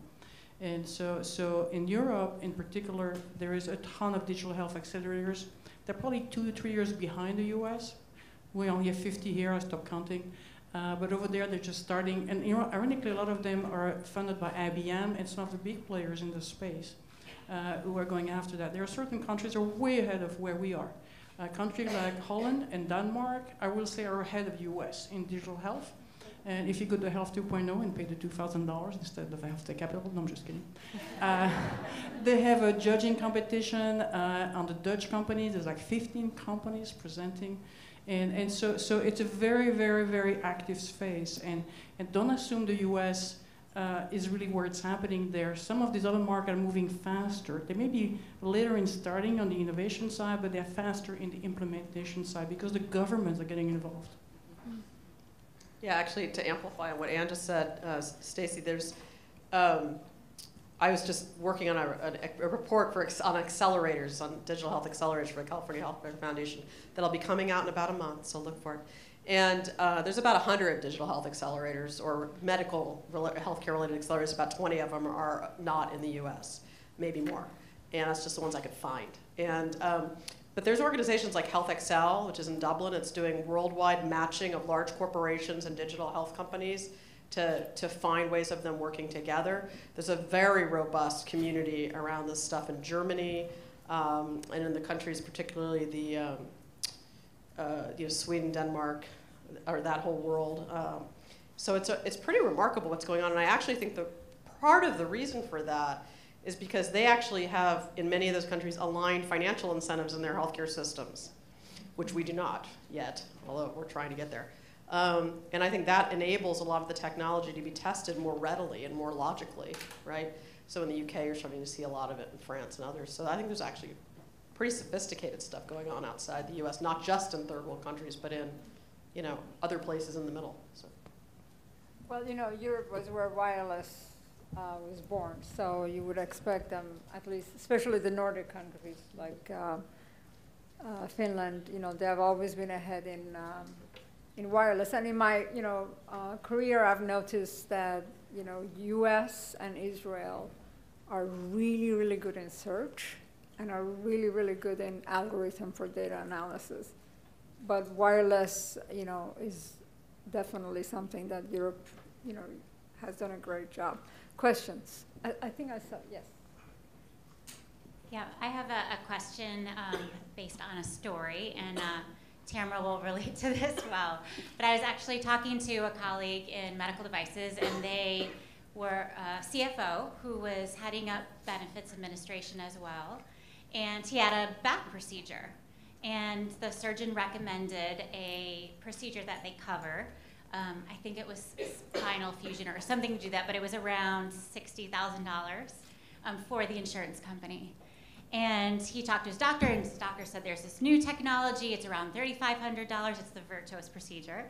Speaker 12: And so, so in Europe, in particular, there is a ton of digital health accelerators. They're probably two to three years behind the U.S. We only have 50 here. I stopped counting. Uh, but over there, they're just starting. And you know, ironically, a lot of them are funded by IBM and some of the big players in the space uh, who are going after that. There are certain countries that are way ahead of where we are. Uh, countries like Holland and Denmark, I will say, are ahead of U.S. in digital health. And if you go to Health 2.0 and pay the $2,000 instead of Health Tech Capital, no, I'm just kidding. [laughs] Uh, they have a judging competition uh, on the Dutch companies. There's like 15 companies presenting. And, and so, so it's a very, very, very active space. And, and don't assume the US uh, is really where it's happening there. Some of these other markets are moving faster. They may be later in starting on the innovation side, but they're faster in the implementation side because the governments are getting involved.
Speaker 13: Yeah, actually, to amplify what Ann just said, uh, Stacy, there's, um, I was just working on a, a, a report for on accelerators, on digital health accelerators for the California Health Foundation that'll be coming out in about a month, so look for it. And uh, there's about 100 digital health accelerators or medical healthcare related accelerators. About 20 of them are not in the US, maybe more. And that's just the ones I could find. And um, but there's organizations like HealthXL, which is in Dublin. It's doing worldwide matching of large corporations and digital health companies to, to find ways of them working together. There's a very robust community around this stuff in Germany um, and in the countries, particularly the um, uh, you know, Sweden, Denmark, or that whole world. Um, so it's, a, it's pretty remarkable what's going on. And I actually think the part of the reason for that is because they actually have, in many of those countries, aligned financial incentives in their healthcare systems, which we do not yet, although we're trying to get there. Um, and I think that enables a lot of the technology to be tested more readily and more logically, right? So in the UK, you're starting to see a lot of it in France and others. So I think there's actually pretty sophisticated stuff going on outside the U.S., not just in third world countries, but in, you know, other places in the middle. So.
Speaker 2: Well, you know, Europe was where wireless uh, was born, so you would expect them, at least, especially the Nordic countries like uh, uh, Finland. You know, they have always been ahead in um, in wireless. And in my, you know, uh, career, I've noticed that you know, U.S. and Israel are really, really good in search and are really, really good in algorithm for data analysis. But wireless, you know, is definitely something that Europe, you know, has done a great job. Questions? I, I think I saw, yes.
Speaker 14: Yeah, I have a, a question um, based on a story, and uh, Tamara will relate to this [laughs] well. But I was actually talking to a colleague in medical devices, and they were a CFO who was heading up benefits administration as well, and he had a back procedure. And the surgeon recommended a procedure that they cover. Um, I think it was spinal fusion or something to do that, but it was around $60,000 um, for the insurance company. And he talked to his doctor, and his doctor said there's this new technology. It's around $3,500. It's the Vertos procedure.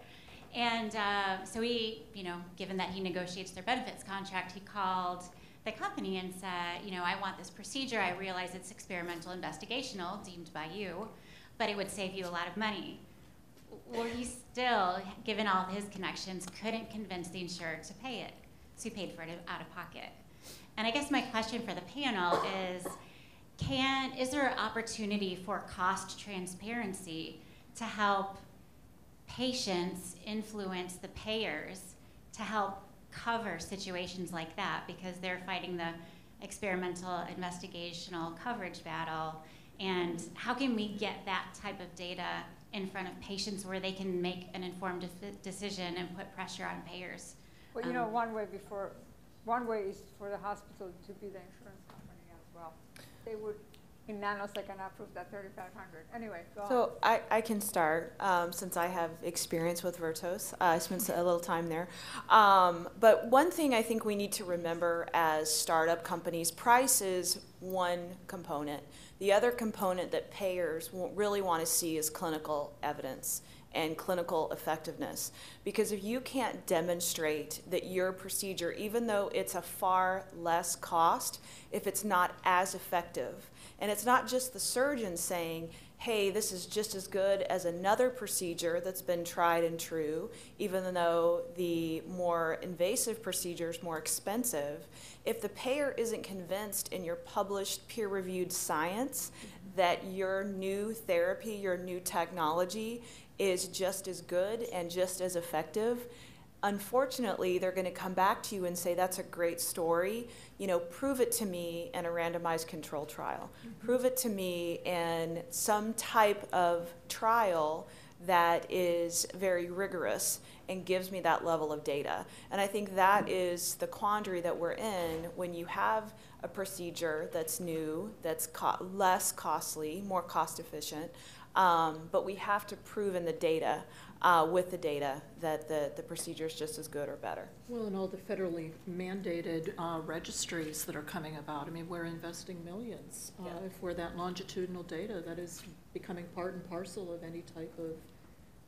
Speaker 14: And uh, so he, you know, given that he negotiates their benefits contract, he called the company and said, you know, I want this procedure. I realize it's experimental investigational, deemed by you, but it would save you a lot of money. Well, he still, given all his connections, couldn't convince the insurer to pay it. So he paid for it out of pocket. And I guess my question for the panel is, can, is there an opportunity for cost transparency to help patients influence the payers to help cover situations like that because they're fighting the experimental investigational coverage battle and how can we get that type of data in front of patients where they can make an informed de- decision and put pressure on payers
Speaker 2: Well, you know,
Speaker 14: Um,
Speaker 2: one way before, one way is for the hospital to be the insurance company as well. They would, in nanosecond, approve that thirty-five hundred. Anyway, go on.
Speaker 5: So I, I can start, um, since I have experience with Vertos. Uh, I spent a little time there. Um, but one thing I think we need to remember as startup companies, price is one component. The other component that payers really want to see is clinical evidence and clinical effectiveness. Because if you can't demonstrate that your procedure, even though it's a far less cost, if it's not as effective, and it's not just the surgeon saying, hey, this is just as good as another procedure that's been tried and true, even though the more invasive procedure is more expensive. If the payer isn't convinced in your published peer reviewed science mm-hmm. that your new therapy, your new technology is just as good and just as effective, unfortunately, they're going to come back to you and say, That's a great story. You know, prove it to me in a randomized control trial. Mm-hmm. Prove it to me in some type of trial that is very rigorous and gives me that level of data. And I think that mm-hmm. is the quandary that we're in when you have a procedure that's new, that's co- less costly, more cost efficient, um, but we have to prove in the data, uh, with the data, that the, the procedure is just as good or better.
Speaker 6: Well, and all the federally mandated uh, registries that are coming about, I mean, we're investing millions uh,
Speaker 5: Yeah.
Speaker 6: for that longitudinal data that is becoming part and parcel of any type of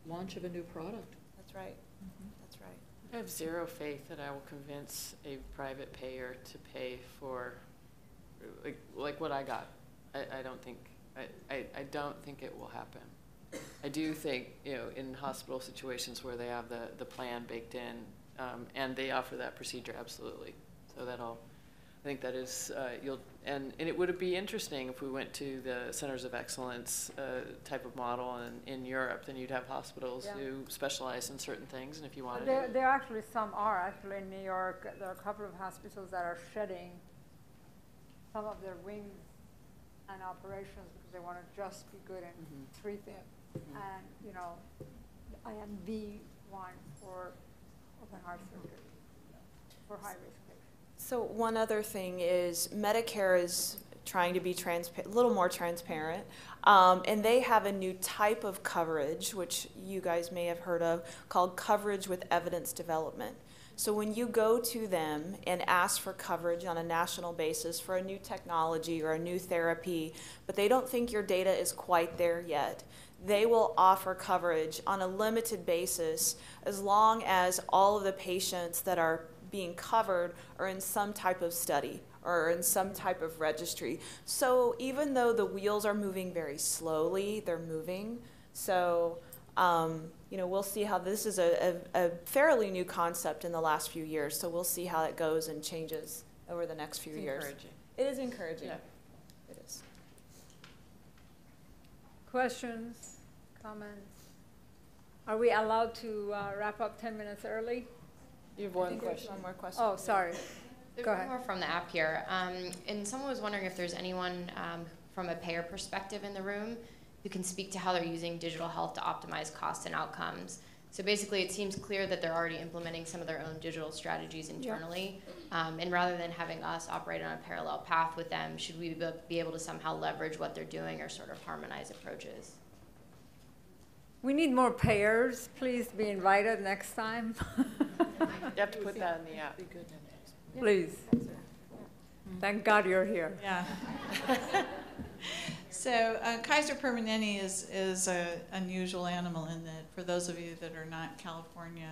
Speaker 6: launch of a new product.
Speaker 5: That's right. That's right.
Speaker 4: I have zero faith that I will convince a private payer to pay for, like, like what I got. I, I don't think, I, I, I don't think it will happen. I do think, you know, in hospital situations where they have the, the plan baked in, um, and they offer that procedure, absolutely. So that'll, I think that is, uh, you'll, and, and it would be interesting if we went to the centers of excellence, uh, type of model in, in Europe, then you'd have hospitals
Speaker 2: Yeah.
Speaker 4: who specialize in certain things, and if you wanted to.
Speaker 2: There, there actually, some are, actually in New York, there are a couple of hospitals that are shedding some of their wings and operations because they want to just be good in
Speaker 4: Mhm.
Speaker 2: three things. And, you know, I am the one for open heart surgery, for high-risk patients.
Speaker 5: So one other thing is Medicare is trying to be transpa- a little more transparent, um, and they have a new type of coverage, which you guys may have heard of, called coverage with evidence development. So when you go to them and ask for coverage on a national basis for a new technology or a new therapy, but they don't think your data is quite there yet, they will offer coverage on a limited basis as long as all of the patients that are being covered are in some type of study or in some type of registry. So even though the wheels are moving very slowly, they're moving. So, um, you know, we'll see how this is a, a, a fairly new concept in the last few years. So we'll see how it goes and changes over the next few
Speaker 4: It's
Speaker 5: years.
Speaker 4: encouraging.
Speaker 5: It is encouraging.
Speaker 4: Yeah.
Speaker 5: It is.
Speaker 2: Questions, comments? Are we allowed to uh, wrap up 10 minutes early?
Speaker 5: You have one question.
Speaker 2: one
Speaker 5: more question.
Speaker 2: Oh, sorry. Go ahead.
Speaker 8: more from the app here. Um, and someone was wondering if there's anyone um, from a payer perspective in the room who can speak to how they're using digital health to optimize costs and outcomes. So basically, it seems clear that they're already implementing some of their own digital strategies internally. Um, and rather than having us operate on a parallel path with them, should we be- be able to somehow leverage what they're doing or sort of harmonize approaches?
Speaker 2: We need more payers. Please be invited next time. [laughs]
Speaker 4: You have to put that in the app.
Speaker 2: Please. Thank God you're here.
Speaker 7: Yeah. [laughs] so uh, Kaiser Permanente is is an unusual animal in that for those of you that are not California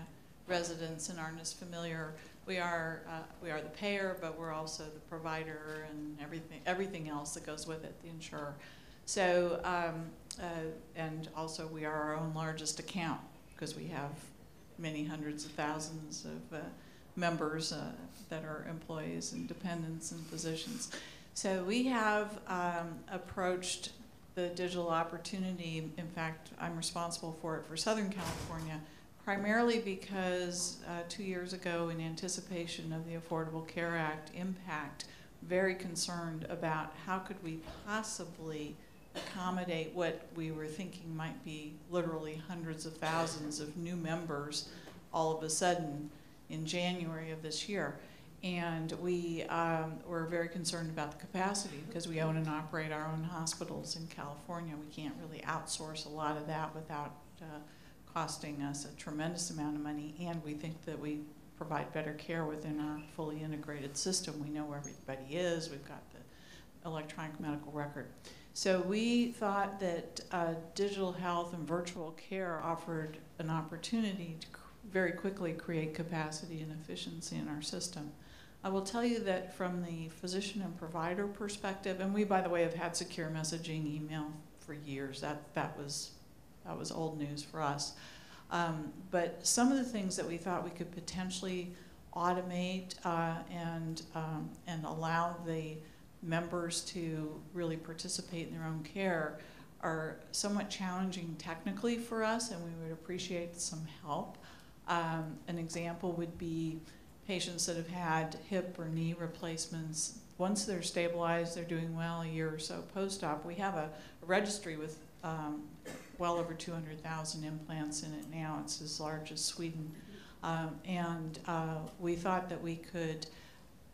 Speaker 7: residents and aren't as familiar, we are uh, we are the payer, but we're also the provider and everything everything else that goes with it, the insurer. So um, uh, and also we are our own largest account because we have many hundreds of thousands of uh, members uh, that are employees and dependents and physicians. So we have um, approached the digital opportunity. In fact, I'm responsible for it for Southern California, primarily because uh, two years ago, in anticipation of the Affordable Care Act impact, very concerned about how could we possibly accommodate what we were thinking might be literally hundreds of thousands of new members all of a sudden in January of this year. And we um, were very concerned about the capacity because we own and operate our own hospitals in California. We can't really outsource a lot of that without uh, costing us a tremendous amount of money. And we think that we provide better care within our fully integrated system. We know where everybody is. We've got the electronic medical record. So we thought that uh, digital health and virtual care offered an opportunity to very quickly create capacity and efficiency in our system. I will tell you that from the physician and provider perspective, and we, by the way, have had secure messaging email for years. That that was that was old news for us. Um, but some of the things that we thought we could potentially automate uh, and um, and allow the members to really participate in their own care are somewhat challenging technically for us, and we would appreciate some help. Um, an example would be patients that have had hip or knee replacements. Once they're stabilized, they're doing well a year or so post-op. We have a, a registry with um, well over 200,000 implants in it now. It's as large as Sweden. Um, and uh, we thought that we could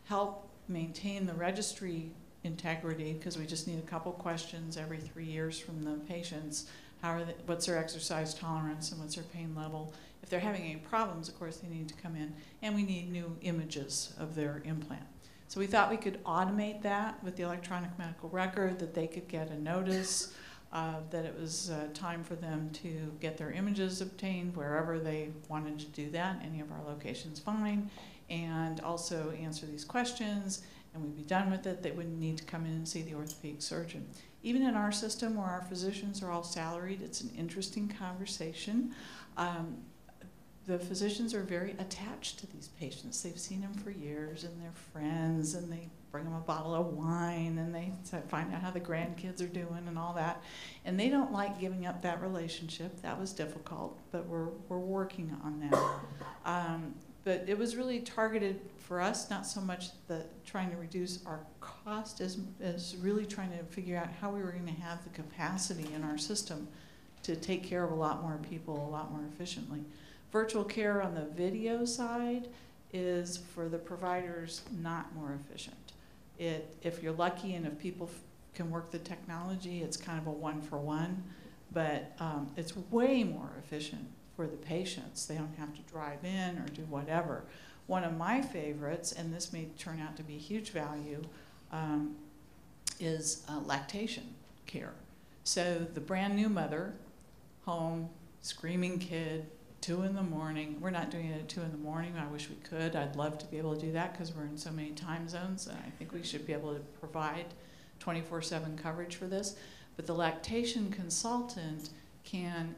Speaker 7: help maintain the registry integrity because we just need a couple questions every three years from the patients. How are they, what's their exercise tolerance and what's their pain level? If they're having any problems, of course, they need to come in. And we need new images of their implant. So we thought we could automate that with the electronic medical record, that they could get a notice uh, that it was uh, time for them to get their images obtained wherever they wanted to do that, any of our locations fine, and also answer these questions, and we'd be done with it. They wouldn't need to come in and see the orthopedic surgeon. Even in our system where our physicians are all salaried, it's an interesting conversation. Um, the physicians are very attached to these patients. They've seen them for years and they're friends and they bring them a bottle of wine and they find out how the grandkids are doing and all that. And they don't like giving up that relationship. That was difficult, but we're, we're working on that. [coughs] Um, but it was really targeted for us, not so much the trying to reduce our cost as, as really trying to figure out how we were going to have the capacity in our system to take care of a lot more people a lot more efficiently. Virtual care on the video side is for the providers not more efficient. It, if you're lucky and if people can work the technology, it's kind of a one for one, but um, it's way more efficient for the patients. They don't have to drive in or do whatever. One of my favorites, and this may turn out to be huge value, um, is uh, lactation care. So the brand new mother, home, screaming kid, two in the morning. We're not doing it at two in the morning. I wish we could. I'd love to be able to do that because we're in so many time zones. And I think we should be able to provide 24 7 coverage for this. But the lactation consultant can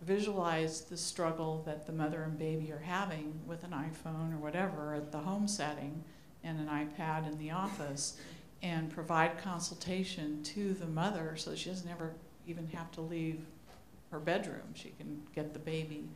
Speaker 7: visualize the struggle that the mother and baby are having with an iPhone or whatever at the home setting and an iPad in the office and provide consultation to the mother so she doesn't ever even have to leave her bedroom. She can get the baby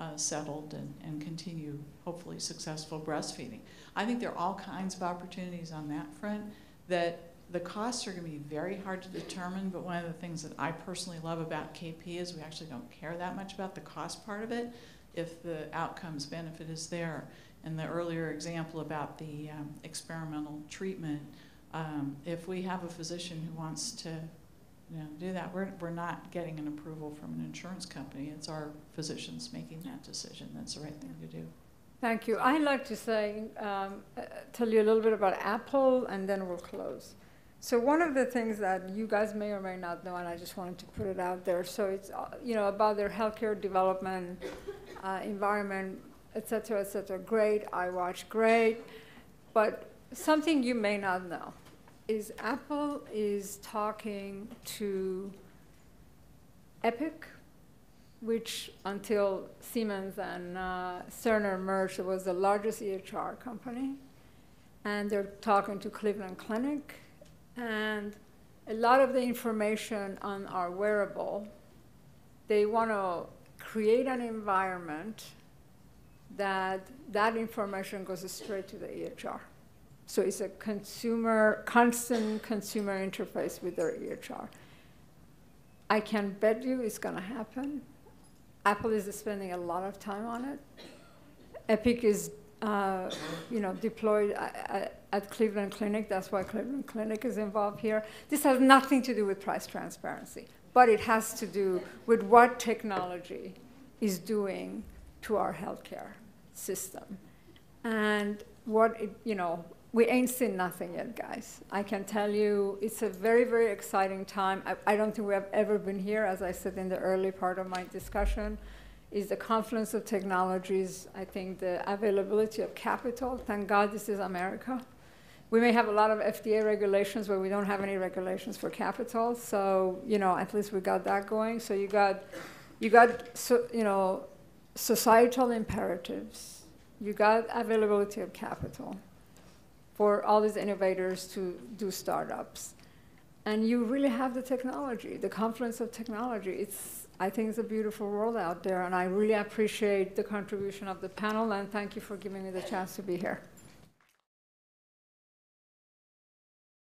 Speaker 7: uh, settled and, and continue hopefully successful breastfeeding. I think there are all kinds of opportunities on that front that the costs are going to be very hard to determine, but one of the things that I personally love about KP is we actually don't care that much about the cost part of it if the outcomes benefit is there. And the earlier example about the um, experimental treatment, um, if we have a physician who wants to you know, do that. We're, we're not getting an approval from an insurance company. It's our physicians making that decision. That's the right thing to do.
Speaker 2: Thank you. I'd like to say, um, uh, tell you a little bit about Apple, and then we'll close. So one of the things that you guys may or may not know, and I just wanted to put it out there, so it's uh, you know about their healthcare development, uh, environment, et cetera, et cetera. Great, iWatch, great, but something you may not know is Apple is talking to Epic which until Siemens and uh, Cerner merged, was the largest EHR company. And they're talking to Cleveland Clinic. And a lot of the information on our wearable, they want to create an environment that that information goes straight to the EHR. So it's a consumer, constant consumer interface with their EHR. I can bet you it's going to happen. Apple is spending a lot of time on it. Epic is, uh, you know, deployed at, at Cleveland Clinic. That's why Cleveland Clinic is involved here. This has nothing to do with price transparency, but it has to do with what technology is doing to our healthcare system. And what, it, you know, we ain't seen nothing yet, guys. I can tell you it's a very, very exciting time. I, I, don't think we have ever been here, as I said in the early part of my discussion, is the confluence of technologies. I think the availability of capital. Thank God this is America. We may have a lot of FDA regulations, but we don't have any regulations for capital. So, you know, at least we got that going. So you got, you got, so, you know, societal imperatives. You got availability of capital for all these innovators to do startups. And you really have the technology, the confluence of technology. It's, I think it's a beautiful world out there, and I really appreciate the contribution of the panel, and thank you for giving me the chance to be here.